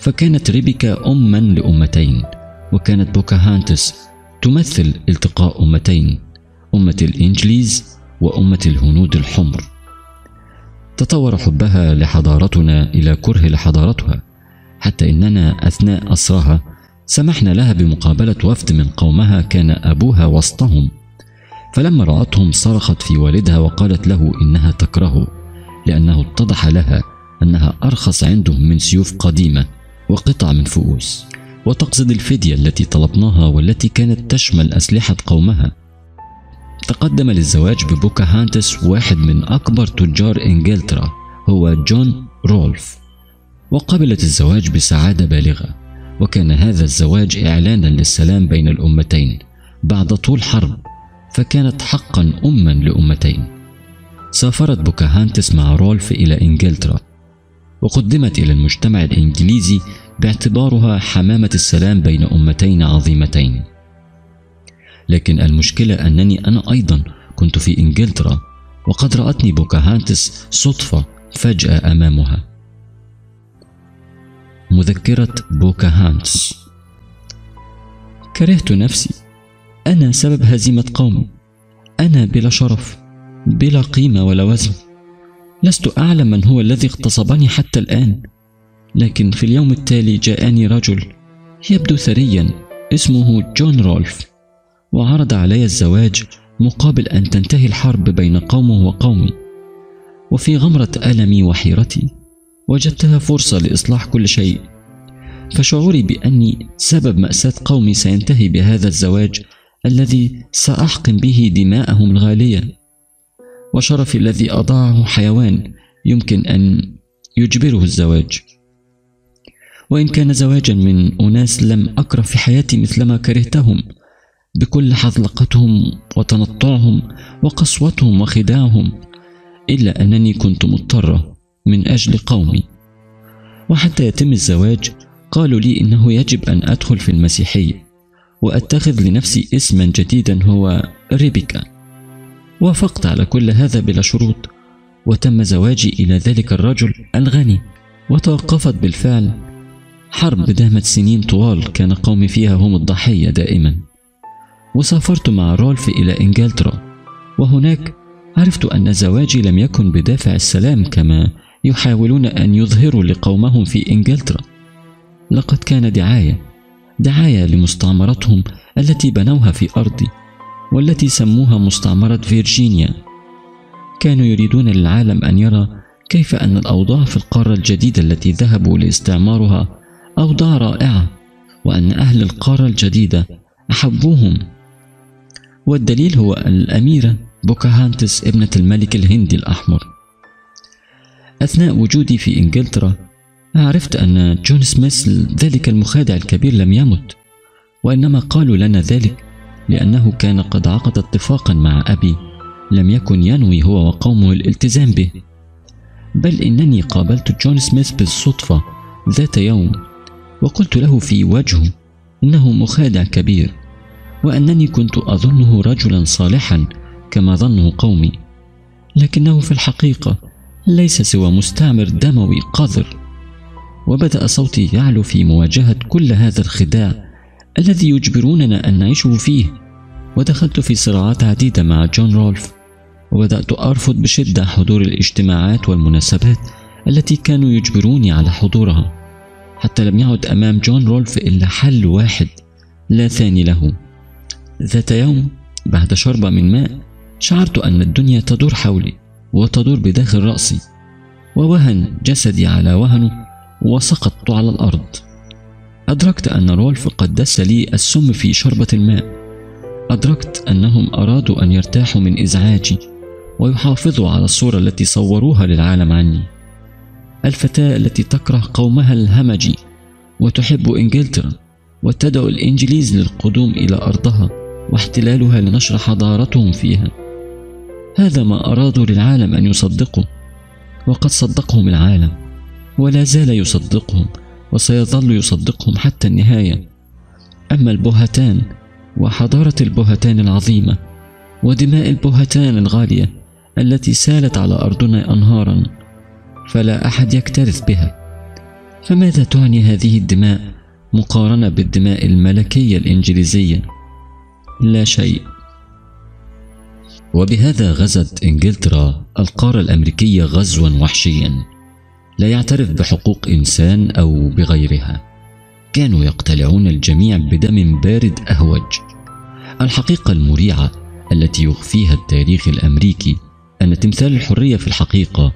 فكانت ريبيكا أما لأمتين وكانت بوكاهانتس تمثل التقاء أمتين أمة الإنجليز وأمة الهنود الحمر. تطور حبها لحضارتنا إلى كره لحضارتها حتى إننا أثناء أسرها سمحنا لها بمقابلة وفد من قومها كان أبوها وسطهم. فلما رأتهم صرخت في والدها وقالت له إنها تكرهه. لأنه اتضح لها أنها أرخص عندهم من سيوف قديمة وقطع من فؤوس. وتقصد الفدية التي طلبناها والتي كانت تشمل أسلحة قومها. تقدم للزواج ببوكاهانتس واحد من أكبر تجار إنجلترا هو جون رولف. وقبلت الزواج بسعادة بالغة وكان هذا الزواج إعلانا للسلام بين الأمتين بعد طول حرب فكانت حقا أما لأمتين. سافرت بوكاهانتس مع رولف إلى إنجلترا وقدمت إلى المجتمع الإنجليزي باعتبارها حمامة السلام بين أمتين عظيمتين. لكن المشكلة أنني أنا أيضا كنت في إنجلترا وقد رأتني بوكاهانتس صدفة فجأة أمامها. مذكرة بوكاهانتس. كرهت نفسي. أنا سبب هزيمة قومي. أنا بلا شرف. بلا قيمة ولا وزن. لست أعلم من هو الذي اغتصبني حتى الآن لكن في اليوم التالي جاءني رجل يبدو ثريا اسمه جون رولف وعرض علي الزواج مقابل أن تنتهي الحرب بين قومه وقومي. وفي غمرة ألمي وحيرتي وجدتها فرصة لإصلاح كل شيء. فشعوري بأني سبب مأساة قومي سينتهي بهذا الزواج الذي سأحقن به دماءهم الغالية. وشرفي الذي أضاعه حيوان يمكن أن يجبره الزواج. وإن كان زواجا من أناس لم أكره في حياتي مثلما كرهتهم بكل حذلقتهم وتنطعهم وقسوتهم وخداعهم إلا أنني كنت مضطرة من أجل قومي. وحتى يتم الزواج قالوا لي إنه يجب أن أدخل في المسيحية وأتخذ لنفسي اسما جديدا هو ريبيكا. وافقت على كل هذا بلا شروط وتم زواجي إلى ذلك الرجل الغني وتوقفت بالفعل. حرب دامت سنين طوال كان قومي فيها هم الضحية دائما. وسافرت مع رولف إلى إنجلترا وهناك عرفت أن زواجي لم يكن بدافع السلام كما يحاولون أن يظهروا لقومهم في إنجلترا. لقد كان دعاية دعاية لمستعمرتهم التي بنوها في أرضي. والتي سموها مستعمرة فيرجينيا. كانوا يريدون للعالم أن يرى كيف أن الأوضاع في القارة الجديدة التي ذهبوا لاستعمارها أوضاع رائعة وأن أهل القارة الجديدة أحبوهم. والدليل هو الأميرة بوكاهانتس ابنة الملك الهندي الأحمر. أثناء وجودي في إنجلترا عرفت أن جون سميث ذلك المخادع الكبير لم يمت وإنما قالوا لنا ذلك لأنه كان قد عقد اتفاقا مع أبي. لم يكن ينوي هو وقومه الالتزام به. بل إنني قابلت جون سميث بالصدفة ذات يوم وقلت له في وجهه إنه مخادع كبير وأنني كنت أظنه رجلا صالحا كما ظنه قومي. لكنه في الحقيقة ليس سوى مستعمر دموي قذر. وبدأ صوتي يعلو في مواجهة كل هذا الخداع. الذي يجبروننا أن نعيش فيه. ودخلت في صراعات عديدة مع جون رولف وبدأت أرفض بشدة حضور الاجتماعات والمناسبات التي كانوا يجبروني على حضورها. حتى لم يعد أمام جون رولف إلا حل واحد لا ثاني له. ذات يوم بعد شربة من ماء شعرت أن الدنيا تدور حولي وتدور بداخل رأسي ووهن جسدي على وهنه وسقطت على الأرض. أدركت أن رولف قد دس لي السم في شربة الماء. أدركت أنهم أرادوا أن يرتاحوا من إزعاجي ويحافظوا على الصورة التي صوروها للعالم عني. الفتاة التي تكره قومها الهمجي وتحب إنجلترا وتدعو الإنجليز للقدوم إلى أرضها واحتلالها لنشر حضارتهم فيها. هذا ما أرادوا للعالم أن يصدقوا وقد صدقهم العالم ولا زال يصدقهم. وسيظل يصدقهم حتى النهاية. أما البهتان وحضارة البهتان العظيمة ودماء البهتان الغالية التي سالت على أرضنا أنهارا فلا أحد يكترث بها. فماذا تعني هذه الدماء مقارنة بالدماء الملكية الإنجليزية؟ لا شيء. وبهذا غزت إنجلترا القارة الأمريكية غزوا وحشيا. لا يعترف بحقوق إنسان أو بغيرها. كانوا يقتلعون الجميع بدم بارد أهوج. الحقيقة المريعة التي يخفيها التاريخ الأمريكي أن تمثال الحرية في الحقيقة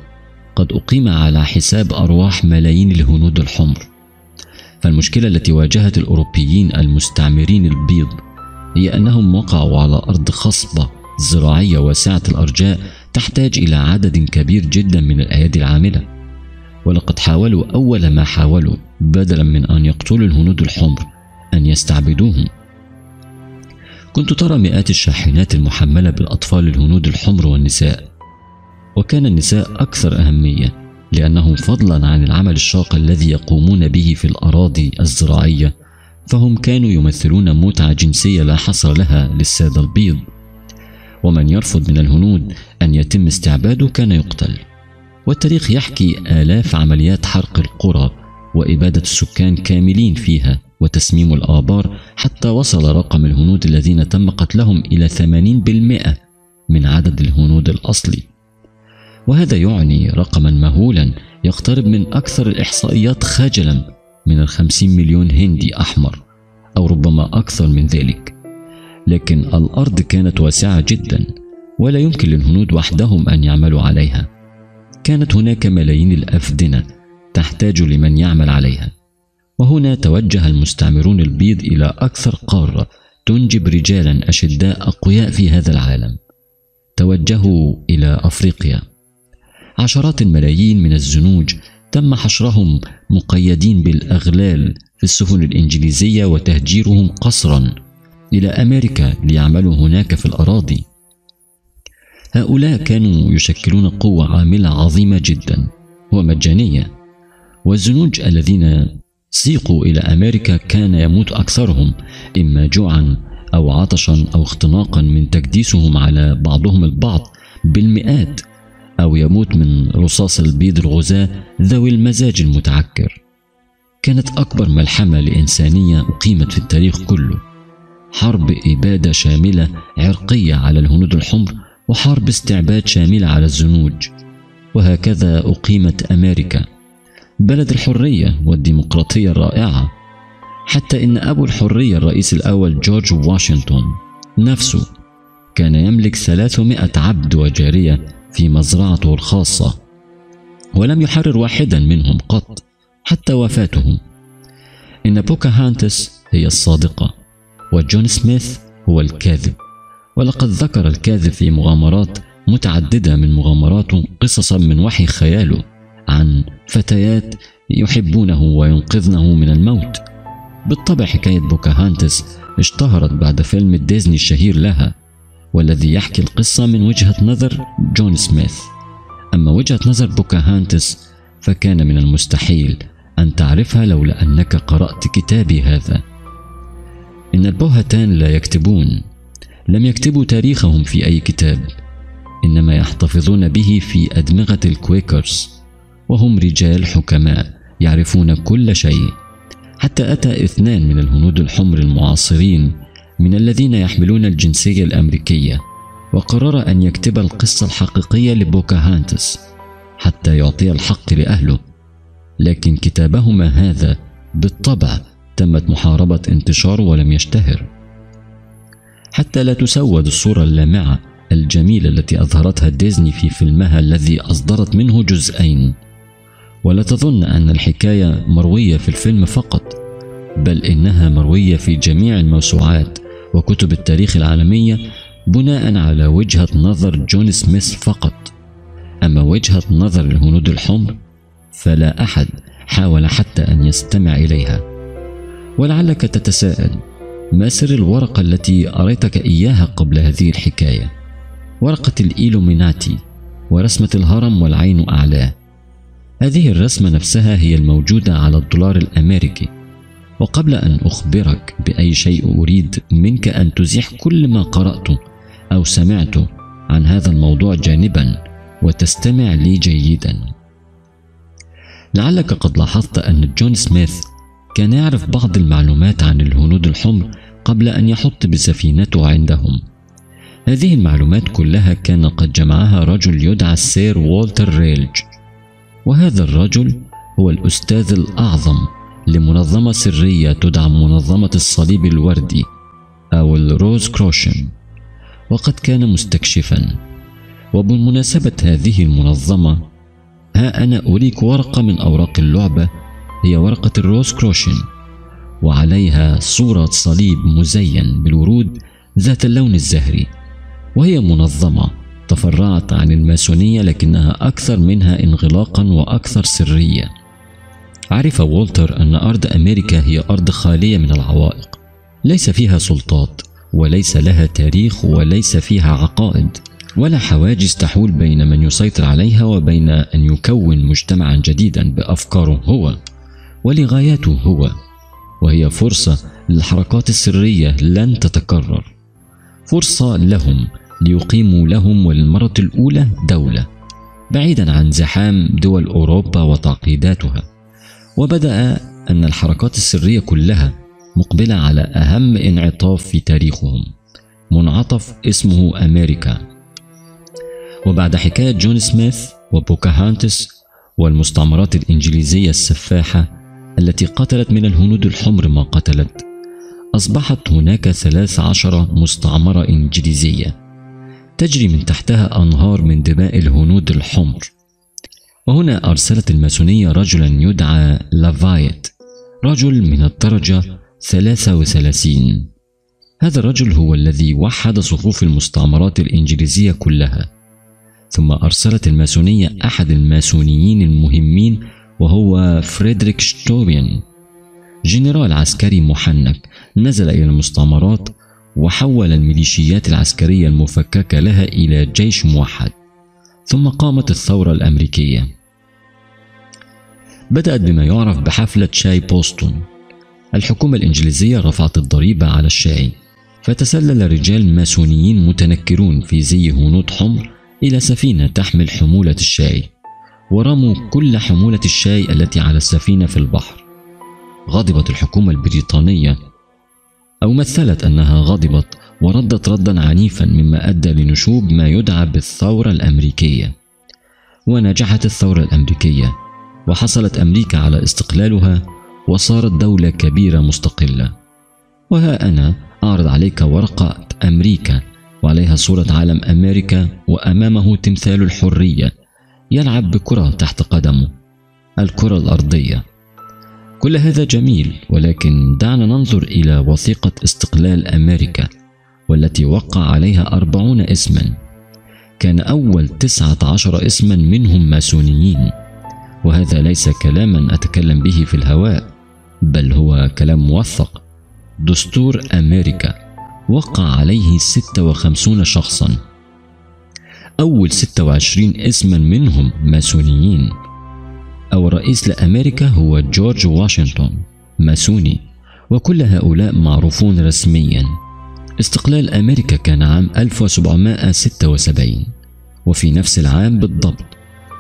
قد أقيم على حساب أرواح ملايين الهنود الحمر. فالمشكلة التي واجهت الأوروبيين المستعمرين البيض هي أنهم وقعوا على أرض خصبة زراعية واسعة الأرجاء تحتاج إلى عدد كبير جدا من الأيادي العاملة. ولقد حاولوا أول ما حاولوا بدلا من أن يقتلوا الهنود الحمر أن يستعبدوهم. كنت ترى مئات الشاحنات المحملة بالأطفال الهنود الحمر والنساء وكان النساء أكثر أهمية لأنهم فضلا عن العمل الشاق الذي يقومون به في الأراضي الزراعية فهم كانوا يمثلون متعة جنسية لا حصر لها للسادة البيض. ومن يرفض من الهنود أن يتم استعباده كان يقتل. والتاريخ يحكي آلاف عمليات حرق القرى وإبادة السكان كاملين فيها وتسميم الآبار حتى وصل رقم الهنود الذين تم قتلهم إلى 80% من عدد الهنود الأصلي. وهذا يعني رقما مهولا يقترب من أكثر الإحصائيات خجلا من الخمسين مليون هندي أحمر أو ربما أكثر من ذلك. لكن الأرض كانت واسعة جدا ولا يمكن للهنود وحدهم أن يعملوا عليها. كانت هناك ملايين الأفدنة تحتاج لمن يعمل عليها. وهنا توجه المستعمرون البيض إلى أكثر قارة تنجب رجالا أشداء أقوياء في هذا العالم. توجهوا إلى أفريقيا. عشرات الملايين من الزنوج تم حشرهم مقيدين بالأغلال في السفن الإنجليزية وتهجيرهم قسرا إلى أمريكا ليعملوا هناك في الأراضي. هؤلاء كانوا يشكلون قوة عاملة عظيمة جدا ومجانية والزنوج الذين سيقوا إلى أمريكا كان يموت أكثرهم إما جوعا أو عطشا أو اختناقا من تكديسهم على بعضهم البعض بالمئات أو يموت من رصاص البيض الغزاة ذوي المزاج المتعكر. كانت أكبر ملحمة لإنسانية أقيمت في التاريخ كله حرب إبادة شاملة عرقية على الهنود الحمر وحرب استعباد شاملة على الزنوج. وهكذا أقيمت أمريكا بلد الحرية والديمقراطية الرائعة حتى إن أبو الحرية الرئيس الأول جورج واشنطن نفسه كان يملك 300 عبد وجارية في مزرعته الخاصة ولم يحرر واحدا منهم قط حتى وفاتهم. إن بوكاهانتس هي الصادقة وجون سميث هو الكاذب. ولقد ذكر الكاذب في مغامرات متعددة من مغامراته قصصا من وحي خياله عن فتيات يحبونه وينقذنه من الموت. بالطبع حكاية بوكاهانتس اشتهرت بعد فيلم الديزني الشهير لها والذي يحكي القصة من وجهة نظر جون سميث. أما وجهة نظر بوكاهانتس فكان من المستحيل أن تعرفها لولا أنك قرأت كتابي هذا. إن البوهتان لا يكتبون. لم يكتبوا تاريخهم في أي كتاب إنما يحتفظون به في أدمغة الكويكرز وهم رجال حكماء يعرفون كل شيء. حتى أتى اثنان من الهنود الحمر المعاصرين من الذين يحملون الجنسية الأمريكية وقرر أن يكتب القصة الحقيقية لبوكاهانتس حتى يعطي الحق لأهله. لكن كتابهما هذا بالطبع تمت محاربة انتشاره ولم يشتهر. حتى لا تسود الصورة اللامعة الجميلة التي أظهرتها ديزني في فيلمها الذي أصدرت منه جزئين. ولا تظن أن الحكاية مروية في الفيلم فقط بل إنها مروية في جميع الموسوعات وكتب التاريخ العالمية بناء على وجهة نظر جون سميث فقط. أما وجهة نظر الهنود الحمر فلا أحد حاول حتى أن يستمع إليها. ولعلك تتساءل ما سر الورقة التي أريتك إياها قبل هذه الحكاية؟ ورقة الإيلوميناتي ورسمة الهرم والعين أعلاه. هذه الرسمة نفسها هي الموجودة على الدولار الأمريكي. وقبل أن أخبرك بأي شيء أريد منك أن تزيح كل ما قرأته أو سمعته عن هذا الموضوع جانبا وتستمع لي جيدا. لعلك قد لاحظت أن جون سميث كان يعرف بعض المعلومات عن الهنود الحمر قبل أن يحط بسفينته عندهم. هذه المعلومات كلها كان قد جمعها رجل يدعى السير والتر ريلج. وهذا الرجل هو الأستاذ الأعظم لمنظمة سرية تدعى منظمة الصليب الوردي أو الروز كروشن. وقد كان مستكشفا. وبمناسبة هذه المنظمة ها أنا أريك ورقة من أوراق اللعبة هي ورقة الروز كروشن. وعليها صورة صليب مزين بالورود ذات اللون الزهري وهي منظمة تفرعت عن الماسونية لكنها أكثر منها انغلاقا وأكثر سرية. عرف والتر أن أرض أمريكا هي أرض خالية من العوائق ليس فيها سلطات وليس لها تاريخ وليس فيها عقائد ولا حواجز تحول بين من يسيطر عليها وبين أن يكون مجتمعا جديدا بأفكاره هو ولغاياته هو. وهي فرصة للحركات السرية لن تتكرر. فرصة لهم ليقيموا لهم وللمرة الأولى دولة بعيدا عن زحام دول أوروبا وتعقيداتها. وبدأ أن الحركات السرية كلها مقبلة على أهم انعطاف في تاريخهم منعطف اسمه أمريكا. وبعد حكاية جون سميث وبوكاهانتس والمستعمرات الإنجليزية السفاحة التي قتلت من الهنود الحمر ما قتلت. أصبحت هناك ثلاث عشر مستعمرة إنجليزية تجري من تحتها أنهار من دماء الهنود الحمر. وهنا أرسلت الماسونية رجلا يدعى لافايت رجل من الدرجة 33 هذا الرجل هو الذي وحد صفوف المستعمرات الإنجليزية كلها. ثم أرسلت الماسونية أحد الماسونيين المهمين وهو فريدريك شتوبين جنرال عسكري محنك نزل إلى المستعمرات وحول الميليشيات العسكرية المفككة لها إلى جيش موحد ثم قامت الثورة الأمريكية. بدأت بما يعرف بحفلة شاي بوسطن. الحكومة الإنجليزية رفعت الضريبة على الشاي فتسلل رجال ماسونيين متنكرون في زي هنود حمر إلى سفينة تحمل حمولة الشاي. ورموا كل حمولة الشاي التي على السفينة في البحر. غضبت الحكومة البريطانية أو مثلت أنها غضبت وردت ردا عنيفا مما أدى لنشوب ما يدعى بالثورة الأمريكية. ونجحت الثورة الأمريكية وحصلت أمريكا على استقلالها وصارت دولة كبيرة مستقلة. وها أنا أعرض عليك ورقة أمريكا وعليها صورة علم أمريكا وأمامه تمثال الحرية. يلعب بكرة تحت قدمه. الكرة الأرضية. كل هذا جميل ولكن دعنا ننظر إلى وثيقة استقلال أمريكا والتي وقع عليها أربعون اسما. كان أول تسعة عشر اسما منهم ماسونيين. وهذا ليس كلاما أتكلم به في الهواء بل هو كلام موثق. دستور أمريكا. وقع عليه 56 شخصا. أول 26 اسما منهم ماسونيين. أو الرئيس لأمريكا هو جورج واشنطن ماسوني وكل هؤلاء معروفون رسميا. استقلال أمريكا كان عام 1776 وفي نفس العام بالضبط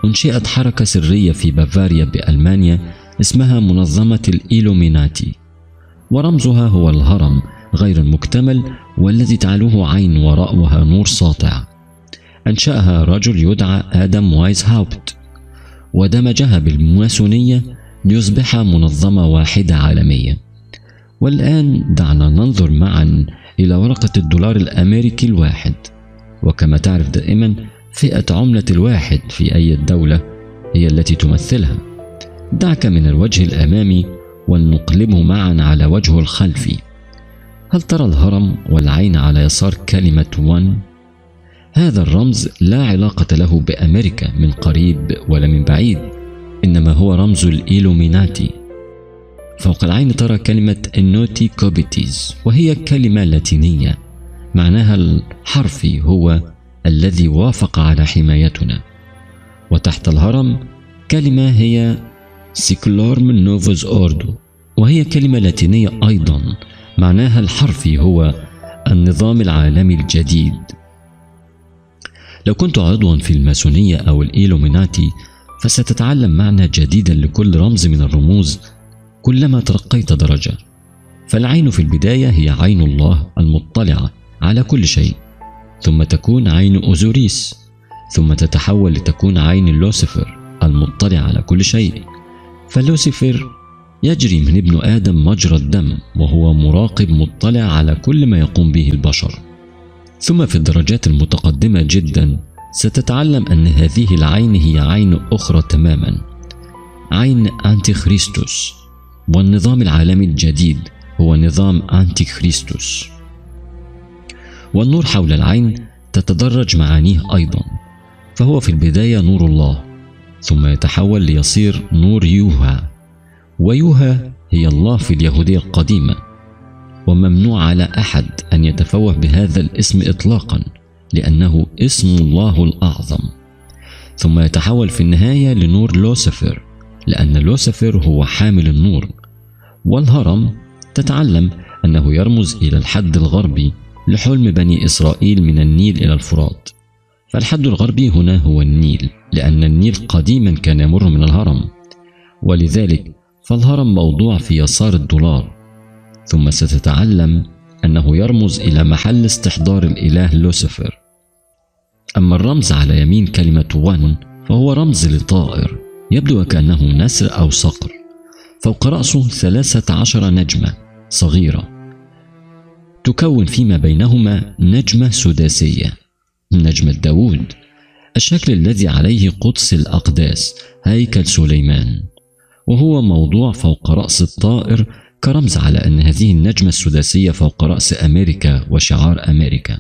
أنشئت حركة سرية في بافاريا بألمانيا اسمها منظمة الإيلوميناتي ورمزها هو الهرم غير المكتمل والذي تعلوه عين وراءها نور ساطع. أنشأها رجل يدعى آدم وايزهاوبت ودمجها بالماسونية ليصبح منظمة واحدة عالمية. والآن دعنا ننظر معا إلى ورقة الدولار الأمريكي الواحد. وكما تعرف دائما فئة عملة الواحد في أي دولة هي التي تمثلها. دعك من الوجه الأمامي ولنقلبه معا على وجهه الخلفي هل ترى الهرم والعين على يسار كلمة وان؟ هذا الرمز لا علاقة له بأمريكا من قريب ولا من بعيد إنما هو رمز الإيلوميناتي فوق العين ترى كلمة Annuit Coeptis وهي كلمة لاتينية. معناها الحرفي هو الذي وافق على حمايتنا. وتحت الهرم كلمة هي Seclorum Novus Ordo وهي كلمة لاتينية أيضا. معناها الحرفي هو النظام العالمي الجديد. لو كنت عضوا في الماسونية أو الإيلوميناتي فستتعلم معنى جديدا لكل رمز من الرموز كلما ترقيت درجة. فالعين في البداية هي عين الله المطلعة على كل شيء. ثم تكون عين أوزوريس. ثم تتحول لتكون عين لوسيفر المطلع على كل شيء. فلوسيفر يجري من ابن آدم مجرى الدم وهو مراقب مطلع على كل ما يقوم به البشر. ثم في الدرجات المتقدمة جدا ستتعلم أن هذه العين هي عين أخرى تماما. عين أنتي خريستوس والنظام العالمي الجديد هو نظام أنتي خريستوس والنور حول العين تتدرج معانيه أيضا. فهو في البداية نور الله ثم يتحول ليصير نور يوها. ويوها هي الله في اليهودية القديمة. وممنوع على أحد أن يتفوه بهذا الاسم إطلاقا لأنه اسم الله الأعظم. ثم يتحول في النهاية لنور لوسيفر لأن لوسيفر هو حامل النور. والهرم تتعلم أنه يرمز إلى الحد الغربي لحلم بني إسرائيل من النيل إلى الفرات. فالحد الغربي هنا هو النيل لأن النيل قديما كان يمر من الهرم. ولذلك فالهرم موضوع في يسار الدولار. ثم ستتعلم أنه يرمز إلى محل استحضار الإله لوسيفر. أما الرمز على يمين كلمة ون فهو رمز لطائر يبدو وكأنه نسر أو صقر. فوق رأسه ثلاثة عشر نجمة صغيرة. تكون فيما بينهما نجمة سداسية. نجمة داوود الشكل الذي عليه قدس الأقداس هيكل سليمان. وهو موضوع فوق رأس الطائر كرمز على أن هذه النجمة السداسية فوق رأس أمريكا وشعار أمريكا.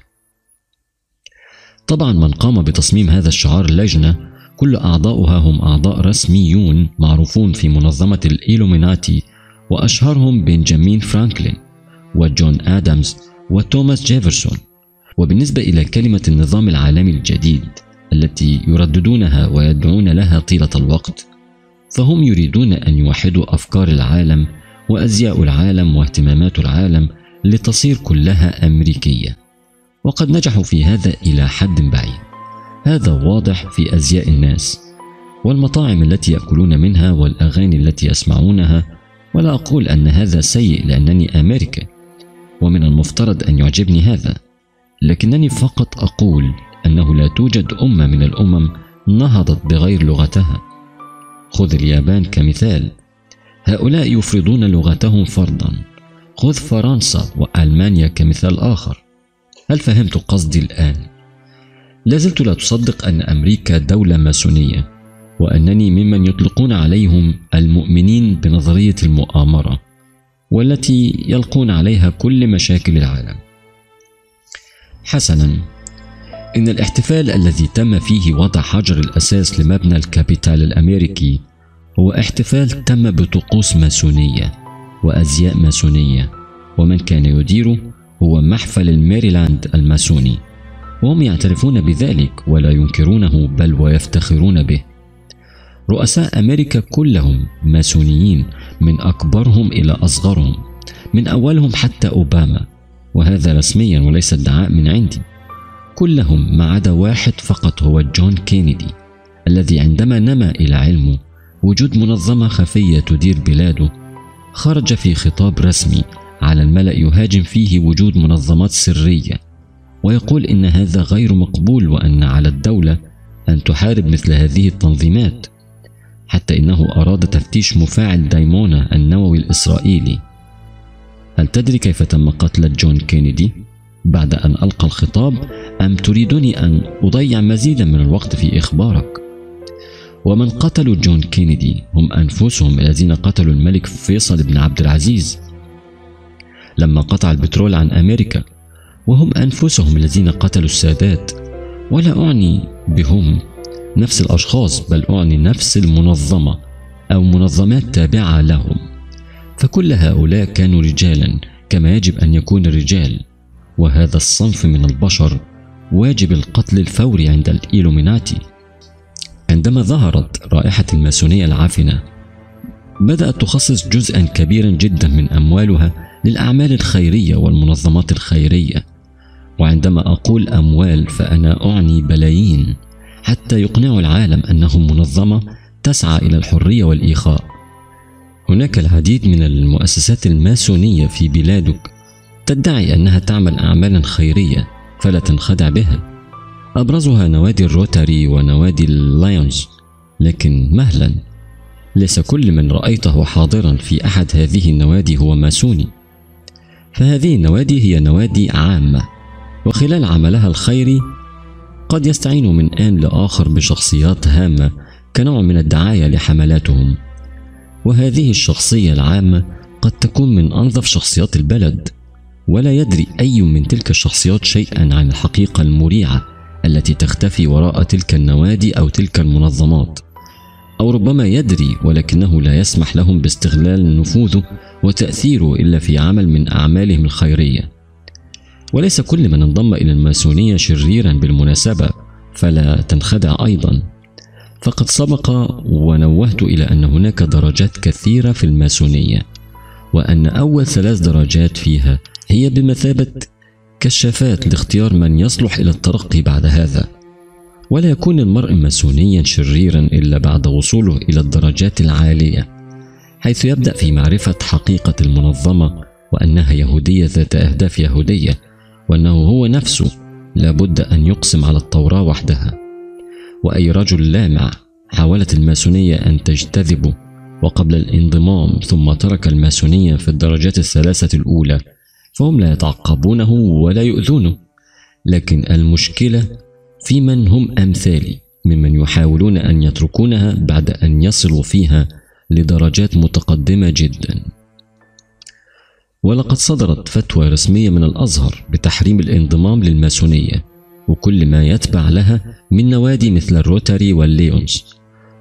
طبعا من قام بتصميم هذا الشعار لجنة كل أعضاؤها هم أعضاء رسميون معروفون في منظمة الإيلوميناتي وأشهرهم بنجامين فرانكلين وجون آدمز وتوماس جيفرسون. وبالنسبة إلى كلمة النظام العالمي الجديد التي يرددونها ويدعون لها طيلة الوقت فهم يريدون أن يوحدوا أفكار العالم وأزياء العالم واهتمامات العالم لتصير كلها أمريكية. وقد نجحوا في هذا إلى حد بعيد. هذا واضح في أزياء الناس والمطاعم التي يأكلون منها والأغاني التي يسمعونها. ولا أقول أن هذا سيء لأنني أمريكا ومن المفترض أن يعجبني هذا. لكنني فقط أقول أنه لا توجد أمة من الأمم نهضت بغير لغتها. خذ اليابان كمثال. هؤلاء يفرضون لغتهم فرضا. خذ فرنسا وألمانيا كمثال آخر. هل فهمت قصدي الآن؟ لازلت لا تصدق أن أمريكا دولة ماسونية وأنني ممن يطلقون عليهم المؤمنين بنظرية المؤامرة والتي يلقون عليها كل مشاكل العالم. حسنا. إن الاحتفال الذي تم فيه وضع حجر الأساس لمبنى الكابيتال الأمريكي هو احتفال تم بطقوس ماسونية وأزياء ماسونية ومن كان يديره هو محفل الميريلاند الماسوني. وهم يعترفون بذلك ولا ينكرونه بل ويفتخرون به. رؤساء أمريكا كلهم ماسونيين من أكبرهم إلى أصغرهم من أولهم حتى أوباما. وهذا رسميا وليس ادعاء من عندي. كلهم ما عدا واحد فقط هو جون كينيدي الذي عندما نما إلى علمه وجود منظمة خفية تدير بلاده. خرج في خطاب رسمي على الملأ يهاجم فيه وجود منظمات سرية. ويقول إن هذا غير مقبول وأن على الدولة أن تحارب مثل هذه التنظيمات حتى إنه أراد تفتيش مفاعل ديمونا النووي الإسرائيلي. هل تدري كيف تم قتل جون كينيدي؟ بعد أن ألقى الخطاب أم تريدني أن أضيع مزيدا من الوقت في إخبارك؟ ومن قتلوا جون كينيدي هم أنفسهم الذين قتلوا الملك فيصل بن عبد العزيز. لما قطع البترول عن أمريكا وهم أنفسهم الذين قتلوا السادات. ولا أعني بهم نفس الأشخاص بل أعني نفس المنظمة أو منظمات تابعة لهم. فكل هؤلاء كانوا رجالا كما يجب أن يكون الرجال. وهذا الصنف من البشر واجب القتل الفوري عند الإيلوميناتي. عندما ظهرت رائحة الماسونية العافنة بدأت تخصص جزءا كبيرا جدا من أموالها للأعمال الخيرية والمنظمات الخيرية. وعندما أقول أموال فأنا أعني بلايين حتى يقنعوا العالم أنهم منظمة تسعى إلى الحرية والإخاء هناك العديد من المؤسسات الماسونية في بلادك تدعي أنها تعمل أعمالا خيرية فلا تنخدع بها. أبرزها نوادي الروتاري ونوادي اللايونز لكن مهلا. ليس كل من رأيته حاضرا في أحد هذه النوادي هو ماسوني. فهذه النوادي هي نوادي عامة وخلال عملها الخيري قد يستعين من آن لآخر بشخصيات هامة كنوع من الدعاية لحملاتهم. وهذه الشخصية العامة قد تكون من أنظف شخصيات البلد ولا يدري أي من تلك الشخصيات شيئا عن الحقيقة المريعة. التي تختفي وراء تلك النوادي أو تلك المنظمات. أو ربما يدري ولكنه لا يسمح لهم باستغلال نفوذه وتأثيره إلا في عمل من أعمالهم الخيرية. وليس كل من انضم إلى الماسونية شريرا بالمناسبة فلا تنخدع أيضا. فقد سبق ونوهت إلى أن هناك درجات كثيرة في الماسونية وأن أول ثلاث درجات فيها هي بمثابة كشافات لاختيار من يصلح إلى الترقي بعد هذا. ولا يكون المرء ماسونيا شريرا إلا بعد وصوله إلى الدرجات العالية حيث يبدأ في معرفة حقيقة المنظمة وأنها يهودية ذات أهداف يهودية وأنه هو نفسه لابد أن يقسم على التوراة وحدها. وأي رجل لامع حاولت الماسونية أن تجتذبه وقبل الانضمام ثم ترك الماسونية في الدرجات الثلاثة الأولى فهم لا يتعقبونه ولا يؤذونه. لكن المشكلة في من هم أمثالي ممن يحاولون أن يتركونها بعد أن يصلوا فيها لدرجات متقدمة جدا. ولقد صدرت فتوى رسمية من الأزهر بتحريم الانضمام للماسونية وكل ما يتبع لها من نوادي مثل الروتاري والليونز.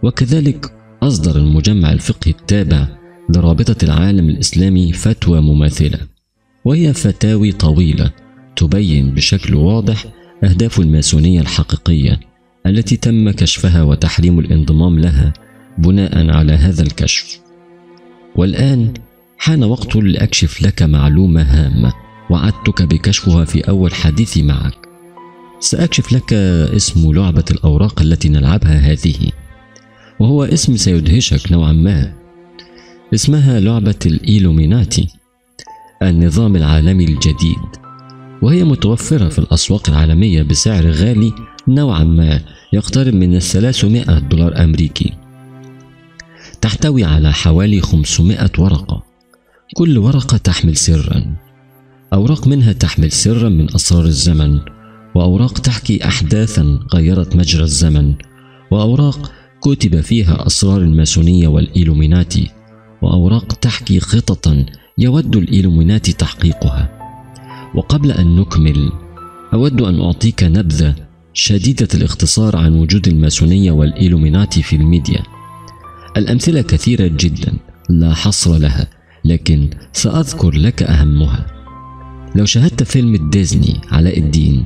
وكذلك أصدر المجمع الفقهي التابع لرابطة العالم الإسلامي فتوى مماثلة. وهي فتاوي طويلة تبين بشكل واضح أهداف الماسونية الحقيقية التي تم كشفها وتحريم الانضمام لها بناء على هذا الكشف. والآن حان وقت لأكشف لك معلومة هامة وعدتك بكشفها في أول حديثي معك. سأكشف لك اسم لعبة الأوراق التي نلعبها هذه وهو اسم سيدهشك نوعا ما. اسمها لعبة الإيلوميناتي. النظام العالمي الجديد وهي متوفرة في الأسواق العالمية بسعر غالي نوعا ما يقترب من الثلاثمائة دولار أمريكي. تحتوي على حوالي 500 ورقة. كل ورقة تحمل سرا. أوراق منها تحمل سرا من أسرار الزمن وأوراق تحكي أحداثا غيرت مجرى الزمن وأوراق كتب فيها أسرار الماسونية والإيلوميناتي وأوراق تحكي خططا يود الإيلوميناتي تحقيقها. وقبل أن نكمل أود أن أعطيك نبذة شديدة الاختصار عن وجود الماسونية والإيلوميناتي في الميديا. الأمثلة كثيرة جدا لا حصر لها لكن سأذكر لك أهمها. لو شاهدت فيلم ديزني علاء الدين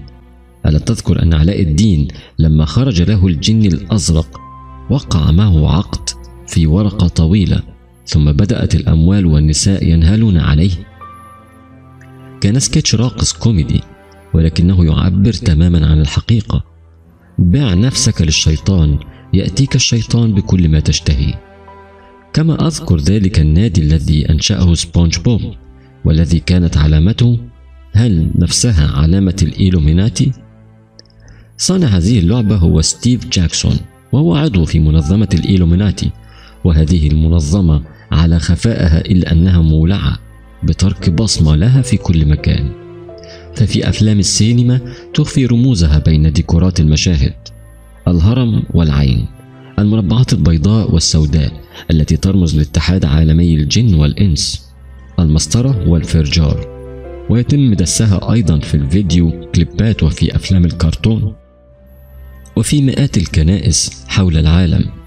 ألا تذكر أن علاء الدين لما خرج له الجن الأزرق وقع معه عقد في ورقة طويلة. ثم بدأت الأموال والنساء ينهلون عليه. كان سكتش راقص كوميدي ولكنه يعبر تماما عن الحقيقة. بع نفسك للشيطان يأتيك الشيطان بكل ما تشتهي كما أذكر ذلك النادي الذي أنشأه سبونج بوب والذي كانت علامته هي نفسها علامة الإيلوميناتي؟ صانع هذه اللعبة هو ستيف جاكسون وهو عضو في منظمة الإيلوميناتي وهذه المنظمة على خفائها إلا أنها مولعة بترك بصمة لها في كل مكان. ففي أفلام السينما تخفي رموزها بين ديكورات المشاهد الهرم والعين المربعات البيضاء والسوداء التي ترمز لاتحاد عالمي الجن والإنس المسطرة والفرجار. ويتم دسها أيضا في الفيديو كليبات وفي أفلام الكرتون. وفي مئات الكنائس حول العالم.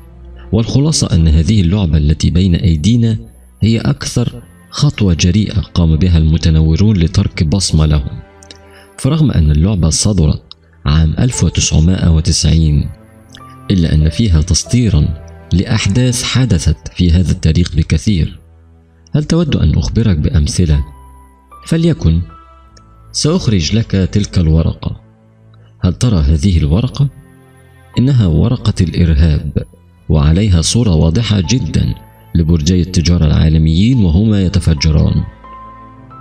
والخلاصة أن هذه اللعبة التي بين أيدينا هي أكثر خطوة جريئة قام بها المتنورون لترك بصمة لهم. فرغم أن اللعبة صدرت عام 1990 إلا أن فيها تسطيرا لأحداث حدثت في هذا التاريخ بكثير. هل تود أن أخبرك بأمثلة؟ فليكن. سأخرج لك تلك الورقة. هل ترى هذه الورقة؟ إنها ورقة الإرهاب. وعليها صورة واضحة جدا لبرجي التجارة العالميين وهما يتفجران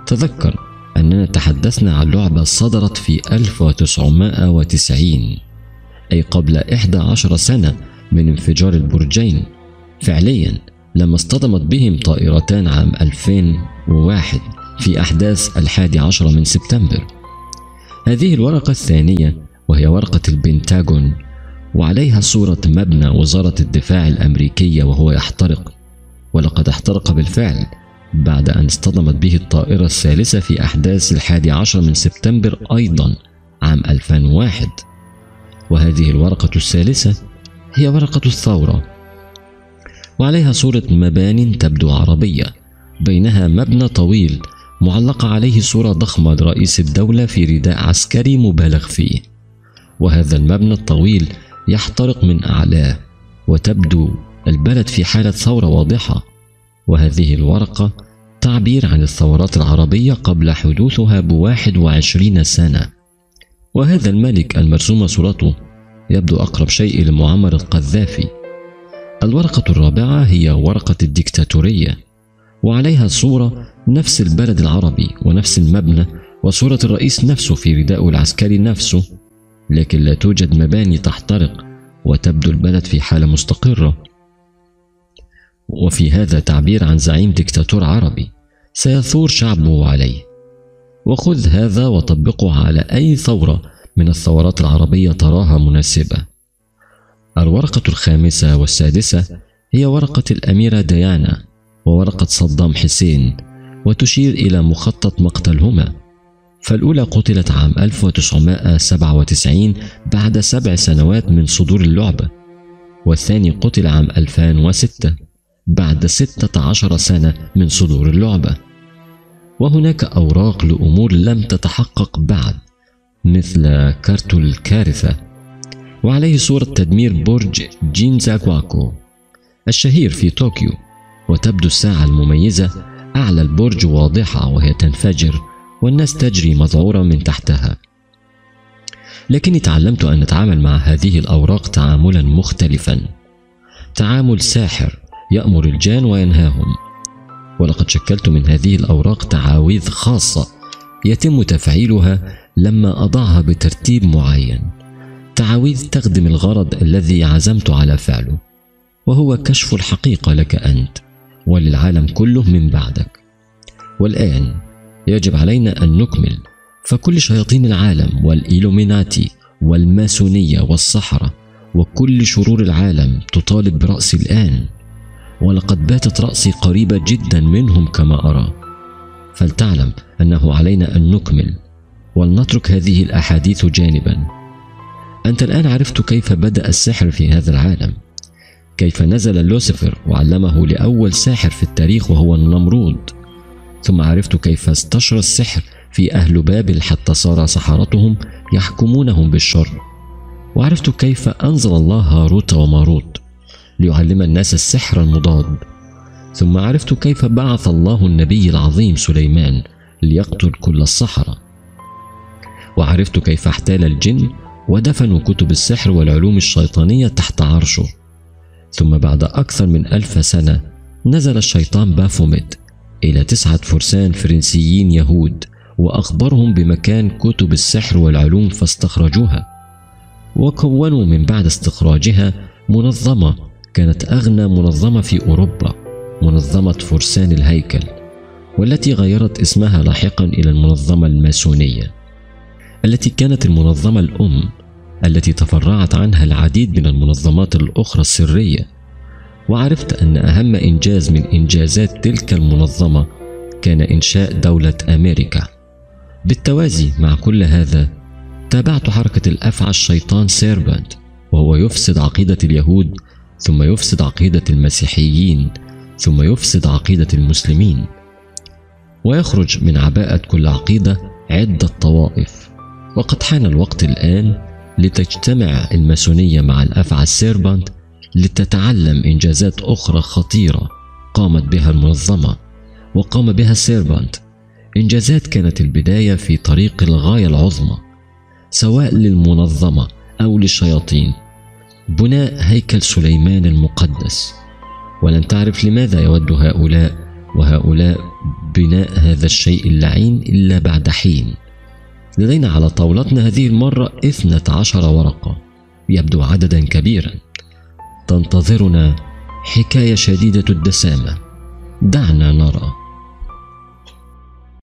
تذكر أننا تحدثنا عن لعبة صدرت في 1990 أي قبل 11 سنة من انفجار البرجين. فعليا لما اصطدمت بهم طائرتان عام 2001 في أحداث الحادي عشر من سبتمبر. هذه الورقة الثانية وهي ورقة البنتاغون. وعليها صورة مبنى وزارة الدفاع الأمريكية وهو يحترق. ولقد احترق بالفعل بعد أن اصطدمت به الطائرة الثالثة في أحداث الحادي عشر من سبتمبر أيضا عام 2001 وهذه الورقة الثالثة هي ورقة الثورة. وعليها صورة مبان تبدو عربية بينها مبنى طويل معلقة عليه صورة ضخمة لرئيس الدولة في رداء عسكري مبالغ فيه. وهذا المبنى الطويل يحترق من أعلاه وتبدو البلد في حالة ثورة واضحة. وهذه الورقة تعبير عن الثورات العربية قبل حدوثها بواحد وعشرين سنة. وهذا الملك المرسومة صورته يبدو أقرب شيء لمعمر القذافي. الورقة الرابعة هي ورقة الديكتاتورية وعليها صورة نفس البلد العربي ونفس المبنى وصورة الرئيس نفسه في رداءه العسكري نفسه. لكن لا توجد مباني تحترق وتبدو البلد في حالة مستقرة. وفي هذا تعبير عن زعيم دكتاتور عربي سيثور شعبه عليه. وخذ هذا وطبقه على أي ثورة من الثورات العربية تراها مناسبة. الورقة الخامسة والسادسة هي ورقة الأميرة ديانا وورقة صدام حسين وتشير إلى مخطط مقتلهما. فالأولى قتلت عام 1997 بعد سبع سنوات من صدور اللعبة والثاني قتل عام 2006 بعد 16 سنة من صدور اللعبة وهناك أوراق لأمور لم تتحقق بعد مثل كارت الكارثة وعليه صورة تدمير برج جينزاغواكو الشهير في طوكيو وتبدو الساعة المميزة أعلى البرج واضحة وهي تنفجر. والناس تجري مذعورة من تحتها. لكني تعلمت أن نتعامل مع هذه الأوراق تعاملا مختلفا. تعامل ساحر يأمر الجان وينهاهم. ولقد شكلت من هذه الأوراق تعاويذ خاصة يتم تفعيلها لما أضعها بترتيب معين. تعاويذ تخدم الغرض الذي عزمت على فعله وهو كشف الحقيقة لك أنت وللعالم كله من بعدك. والآن يجب علينا أن نكمل. فكل شياطين العالم والإيلوميناتي والماسونية والصحراء وكل شرور العالم تطالب برأسي الآن. ولقد باتت رأسي قريبة جدا منهم كما أرى. فلتعلم أنه علينا أن نكمل. ولنترك هذه الأحاديث جانبا. أنت الآن عرفت كيف بدأ السحر في هذا العالم. كيف نزل لوسيفر وعلمه لأول ساحر في التاريخ وهو النمرود. ثم عرفت كيف استشرى السحر في أهل بابل حتى صار سحرتهم يحكمونهم بالشر. وعرفت كيف أنزل الله هاروت وماروت ليعلم الناس السحر المضاد. ثم عرفت كيف بعث الله النبي العظيم سليمان ليقتل كل السحرة وعرفت كيف احتال الجن ودفنوا كتب السحر والعلوم الشيطانية تحت عرشه. ثم بعد أكثر من ألف سنة نزل الشيطان بافوميت إلى تسعة فرسان فرنسيين يهود وأخبرهم بمكان كتب السحر والعلوم فاستخرجوها وكونوا من بعد استخراجها منظمة كانت أغنى منظمة في أوروبا منظمة فرسان الهيكل والتي غيرت اسمها لاحقا إلى المنظمة الماسونية التي كانت المنظمة الأم التي تفرعت عنها العديد من المنظمات الأخرى السرية. وعرفت أن أهم إنجاز من إنجازات تلك المنظمة كان إنشاء دولة أمريكا. بالتوازي مع كل هذا تابعت حركة الأفعى الشيطان سيربنت وهو يفسد عقيدة اليهود ثم يفسد عقيدة المسيحيين ثم يفسد عقيدة المسلمين ويخرج من عباءة كل عقيدة عدة طوائف. وقد حان الوقت الآن لتجتمع الماسونية مع الأفعى السيربنت لتتعلم إنجازات أخرى خطيرة قامت بها المنظمة وقام بها السيربنت إنجازات كانت البداية في طريق الغاية العظمى سواء للمنظمة أو للشياطين بناء هيكل سليمان المقدس. ولن تعرف لماذا يود هؤلاء وهؤلاء بناء هذا الشيء اللعين إلا بعد حين. لدينا على طاولتنا هذه المرة اثنة عشر ورقة يبدو عددا كبيرا. تنتظرنا حكاية شديدة الدسامة. دعنا نرى.